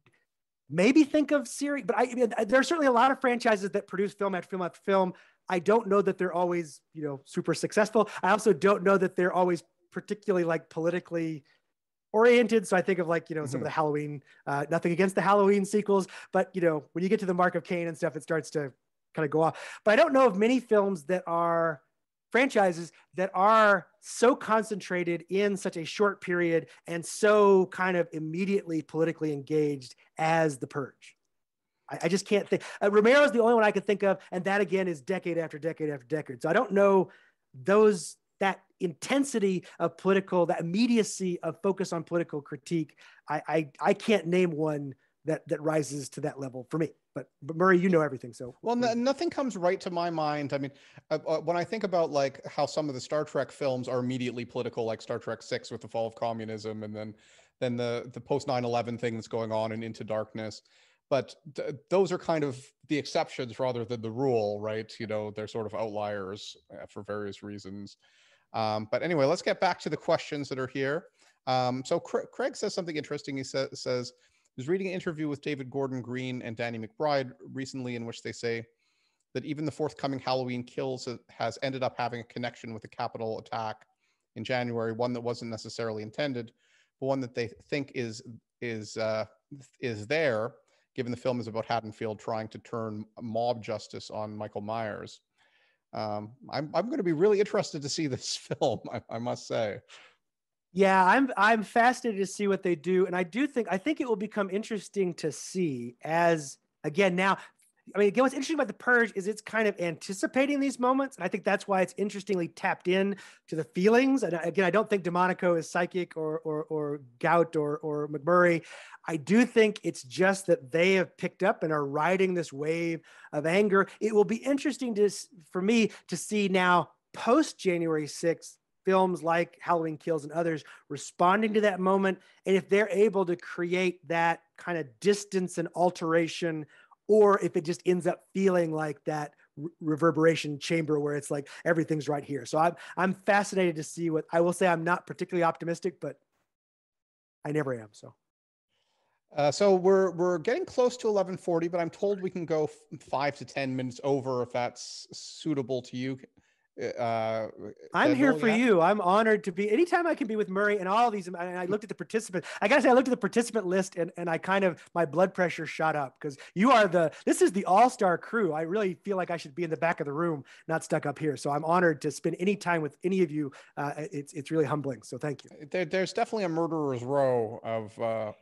maybe think of series, but I, I mean, there are certainly a lot of franchises that produce film after film after film. I don't know that they're always, you know, super successful. I also don't know that they're always particularly like politically oriented. So I think of like, you know, some mm-hmm. of the Halloween, uh, nothing against the Halloween sequels, but you know, when you get to the Mark of Cain and stuff, it starts to kind of go off. But I don't know of many films that are franchises that are so concentrated in such a short period and so kind of immediately politically engaged as The Purge. I, I just can't think. Uh, Romero is the only one I could think of, and that again is decade after decade after decade. So I don't know those that intensity of political, that immediacy of focus on political critique. I I, I can't name one that that rises to that level for me. But, but Murray, you know everything. So well, nothing comes right to my mind. I mean, uh, uh, when I think about like how some of the Star Trek films are immediately political, like Star Trek Six with the fall of communism, and then then the the post 9-11 thing that's going on and Into Darkness. But th- those are kind of the exceptions rather than the rule, right? You know, they're sort of outliers uh, for various reasons. Um, but anyway, let's get back to the questions that are here. Um, so Craig says something interesting. He sa- says was reading an interview with David Gordon Green and Danny McBride recently, in which they say that even the forthcoming Halloween Kills has ended up having a connection with the Capitol attack in January, one that wasn't necessarily intended, but one that they think is is uh, is there, given the film is about Haddonfield trying to turn mob justice on Michael Myers. Um, I'm I'm going to be really interested to see this film. I, I must say. Yeah, I'm I'm fascinated to see what they do, and I do think I think it will become interesting to see as again now. I mean, again, what's interesting about the purge is it's kind of anticipating these moments, and I think that's why it's interestingly tapped in to the feelings. And uh, again, I don't think DeMonaco is psychic or or or Gout or or McMurray. I do think it's just that they have picked up and are riding this wave of anger. It will be interesting to for me to see now post January 6th films like Halloween Kills and others responding to that moment. And if they're able to create that kind of distance and alteration, or if it just ends up feeling like that reverberation chamber where it's like everything's right here. So I'm I'm fascinated to see what I will say. I'm not particularly optimistic, but I never am. So. Uh, so we're we're getting close to 11:40, but I'm told we can go five to ten minutes over if that's suitable to you. Uh, I'm here for you. I'm honored to be. Anytime I can be with Murray and all these, and I looked at the participant. I gotta say, I looked at the participant list, and and I kind of my blood pressure shot up because you are the. This is the all star crew. I really feel like I should be in the back of the room, not stuck up here. So I'm honored to spend any time with any of you. Uh, it's it's really humbling. So thank you. There, there's definitely a murderer's row of uh,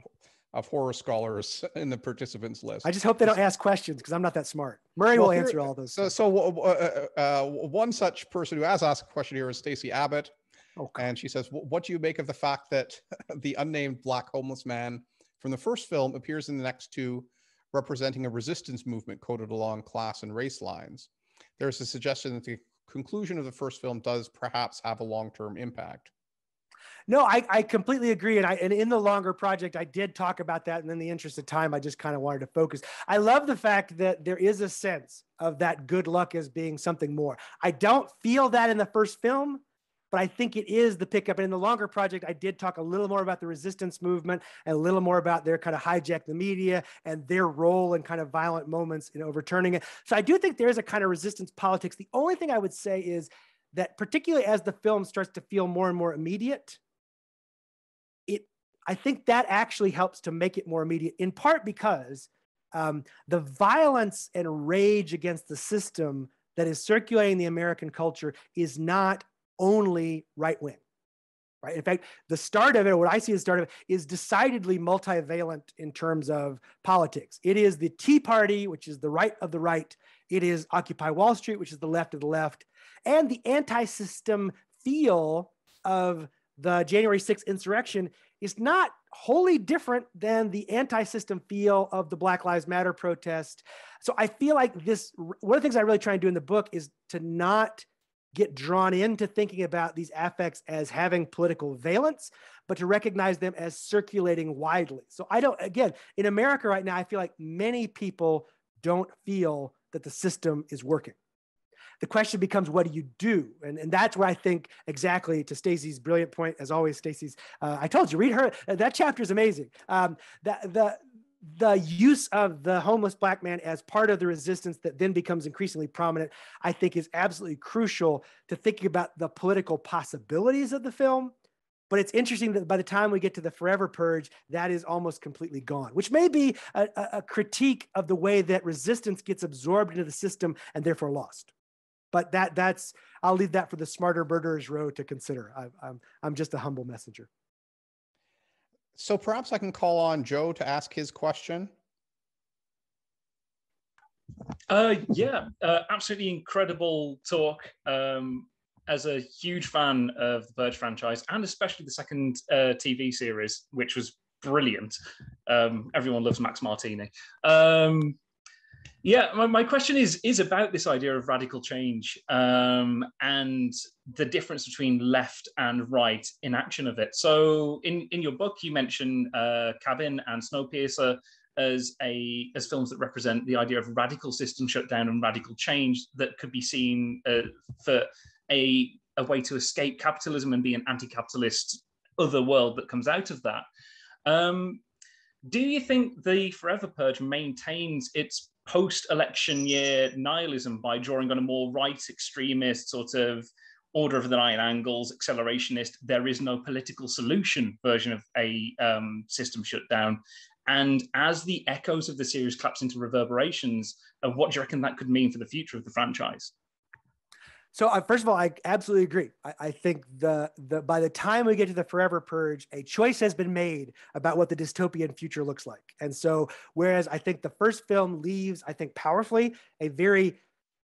of horror scholars in the participants list. I just hope they don't ask questions because I'm not that smart. Murray well, will here, answer all those. So, so uh, uh, uh, one such person who has asked a question here is Stacey Abbott. Okay. And she says, What do you make of the fact that the unnamed black homeless man from the first film appears in the next two, representing a resistance movement coded along class and race lines? There's a suggestion that the conclusion of the first film does perhaps have a long term impact. No, I, I completely agree. And I and in the longer project, I did talk about that. And in the interest of time, I just kind of wanted to focus. I love the fact that there is a sense of that good luck as being something more. I don't feel that in the first film, but I think it is the pickup. And in the longer project, I did talk a little more about the resistance movement and a little more about their kind of hijack the media and their role in kind of violent moments in overturning it. So I do think there is a kind of resistance politics. The only thing I would say is that, particularly as the film starts to feel more and more immediate, I think that actually helps to make it more immediate, in part because um, the violence and rage against the system that is circulating the American culture is not only right wing. Right. In fact, the start of it, what I see as the start of it, is decidedly multivalent in terms of politics. It is the Tea Party, which is the right of the right. It is Occupy Wall Street, which is the left of the left, and the anti-system feel of the January 6th insurrection is not wholly different than the anti-system feel of the Black Lives Matter protest. So I feel like this one of the things I really try and do in the book is to not get drawn into thinking about these affects as having political valence, but to recognize them as circulating widely. So I don't again, in America right now I feel like many people don't feel that the system is working the question becomes what do you do and, and that's where i think exactly to stacey's brilliant point as always stacey's uh, i told you read her that chapter is amazing um, that the the use of the homeless black man as part of the resistance that then becomes increasingly prominent, I think is absolutely crucial to thinking about the political possibilities of the film. But it's interesting that by the time we get to the Forever Purge, that is almost completely gone, which may be a, a critique of the way that resistance gets absorbed into the system and therefore lost. But that that's I'll leave that for the smarter murderers row to consider. I, I'm I'm just a humble messenger. So perhaps I can call on Joe to ask his question. Uh, yeah, uh, absolutely incredible talk. Um, as a huge fan of the Purge franchise, and especially the second uh, TV series, which was brilliant. Um, everyone loves Max Martini. Um, yeah, my, my, question is is about this idea of radical change um, and the difference between left and right in action of it. So, in in your book, you mention uh, Cabin and Snowpiercer as a as films that represent the idea of radical system shutdown and radical change that could be seen uh, for a a way to escape capitalism and be an anti-capitalist other world that comes out of that. Um, do you think the Forever Purge maintains its post-election year nihilism by drawing on a more right extremist sort of order of the nine angles accelerationist there is no political solution version of a um, system shutdown. And as the echoes of the series collapse into reverberations of what do you reckon that could mean for the future of the franchise so uh, first of all, I absolutely agree. I, I, think the the by the time we get to the Forever Purge, a choice has been made about what the dystopian future looks like. And so, whereas I think the first film leaves, I think powerfully a very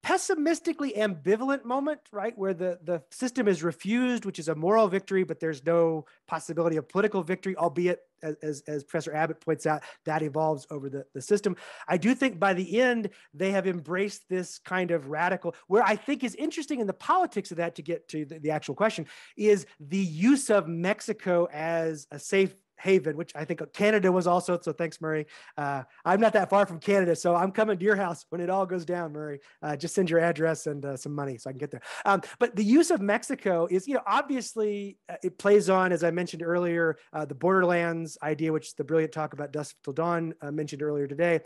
pessimistically ambivalent moment, right? Where the, the system is refused, which is a moral victory, but there's no possibility of political victory, albeit as, as Professor Abbott points out, that evolves over the, the system. I do think by the end, they have embraced this kind of radical, where I think is interesting in the politics of that to get to the, the actual question, is the use of Mexico as a safe haven, which I think Canada was also. So thanks, Murray. Uh, I'm not that far from Canada, so I'm coming to your house when it all goes down, Murray. Uh, just send your address and uh, some money so I can get there. Um, but the use of Mexico is, you know, obviously uh, it plays on, as I mentioned earlier, uh, the borderlands idea, which the brilliant talk about Dusk Till Dawn uh, mentioned earlier today.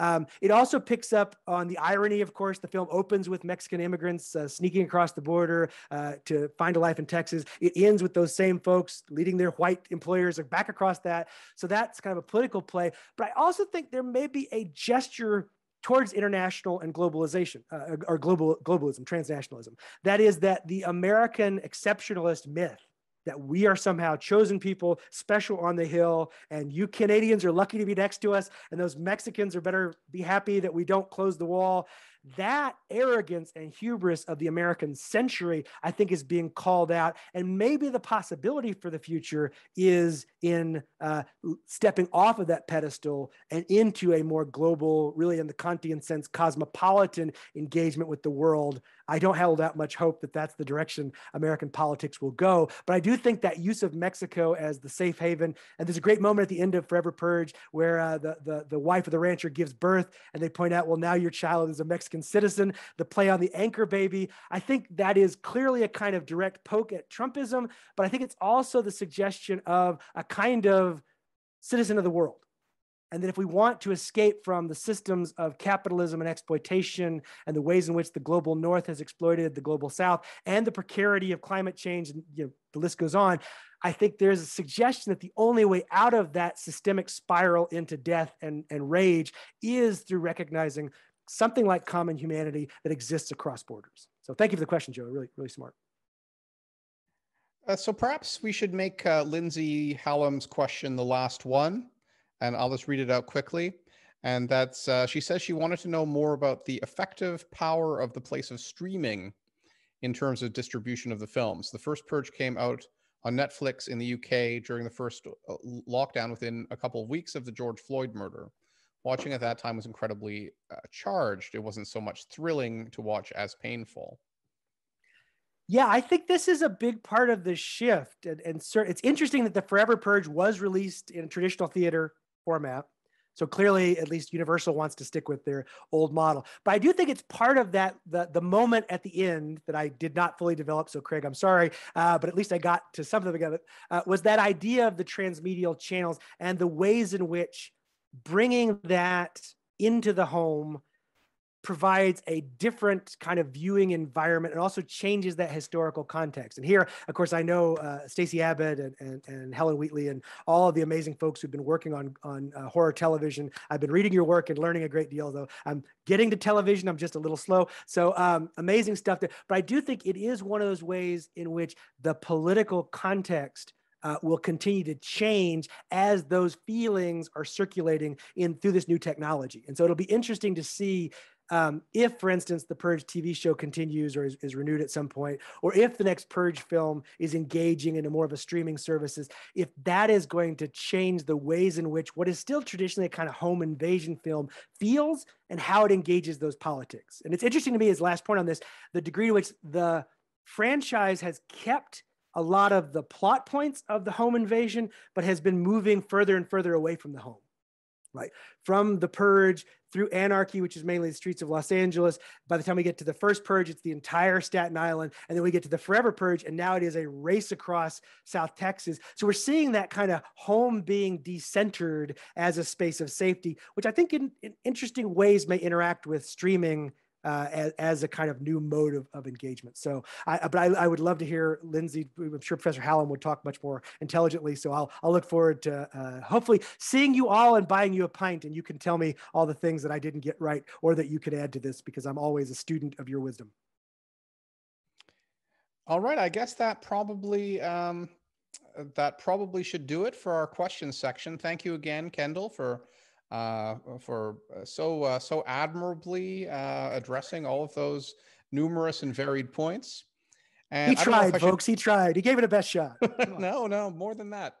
Um, it also picks up on the irony, of course. The film opens with Mexican immigrants uh, sneaking across the border uh, to find a life in Texas. It ends with those same folks leading their white employers back across that. So that's kind of a political play. But I also think there may be a gesture towards international and globalization uh, or global globalism, transnationalism. That is that the American exceptionalist myth that we are somehow chosen people, special on the hill, and you Canadians are lucky to be next to us, and those Mexicans are better be happy that we don't close the wall that arrogance and hubris of the American century, I think, is being called out. And maybe the possibility for the future is in uh, stepping off of that pedestal and into a more global, really in the Kantian sense, cosmopolitan engagement with the world. I don't hold out much hope that that's the direction American politics will go. But I do think that use of Mexico as the safe haven, and there's a great moment at the end of Forever Purge where uh, the, the, the wife of the rancher gives birth and they point out, well, now your child is a Mexican Mexican citizen, the play on the anchor baby. I think that is clearly a kind of direct poke at Trumpism, but I think it's also the suggestion of a kind of citizen of the world. And that if we want to escape from the systems of capitalism and exploitation and the ways in which the global north has exploited the global south and the precarity of climate change, and you know, the list goes on, I think there's a suggestion that the only way out of that systemic spiral into death and, and rage is through recognizing something like common humanity that exists across borders. So thank you for the question, Joe. Really, really smart. Uh, so perhaps we should make uh, Lindsay Hallam's question the last one, and I'll just read it out quickly. And that's uh, she says she wanted to know more about the effective power of the place of streaming in terms of distribution of the films. The first Purge came out on Netflix in the UK during the first uh, lockdown within a couple of weeks of the George Floyd murder watching at that time was incredibly uh, charged. It wasn't so much thrilling to watch as painful. Yeah, I think this is a big part of the shift. And, and it's interesting that the Forever Purge was released in a traditional theater format. So clearly, at least Universal wants to stick with their old model. But I do think it's part of that the the moment at the end that I did not fully develop. So Craig, I'm sorry, uh, but at least I got to something of it. Uh, was that idea of the transmedial channels and the ways in which bringing that into the home provides a different kind of viewing environment and also changes that historical context. And here, of course, I know uh, Stacey Abbott and, and, and, Helen Wheatley and all of the amazing folks who've been working on, on uh, horror television. I've been reading your work and learning a great deal, though I'm getting to television. I'm just a little slow. So um, amazing stuff there. But I do think it is one of those ways in which the political context uh, will continue to change as those feelings are circulating in through this new technology. And so it'll be interesting to see um, if, for instance, the Purge TV show continues or is, is, renewed at some point, or if the next Purge film is engaging into more of a streaming services, if that is going to change the ways in which what is still traditionally a kind of home invasion film feels and how it engages those politics. And it's interesting to me, as last point on this, the degree to which the franchise has kept a lot of the plot points of the home invasion, but has been moving further and further away from the home right? From the purge through anarchy, which is mainly the streets of Los Angeles. By the time we get to the first purge, it's the entire Staten Island. And then we get to the forever purge, and now it is a race across South Texas. So we're seeing that kind of home being decentered as a space of safety, which I think in, in interesting ways may interact with streaming uh, as, as, a kind of new mode of, of engagement. So, I, but I, I, would love to hear Lindsay. I'm sure Professor Hallam would talk much more intelligently. So I'll I'll look forward to uh, hopefully seeing you all and buying you a pint, and you can tell me all the things that I didn't get right or that you could add to this because I'm always a student of your wisdom. All right, I guess that probably um, that probably should do it for our questions section. Thank you again, Kendall, for uh, for uh, so uh, so admirably uh, addressing all of those numerous and varied points. And he tried, folks. Should... He tried. He gave it a best shot. no, no, more than that.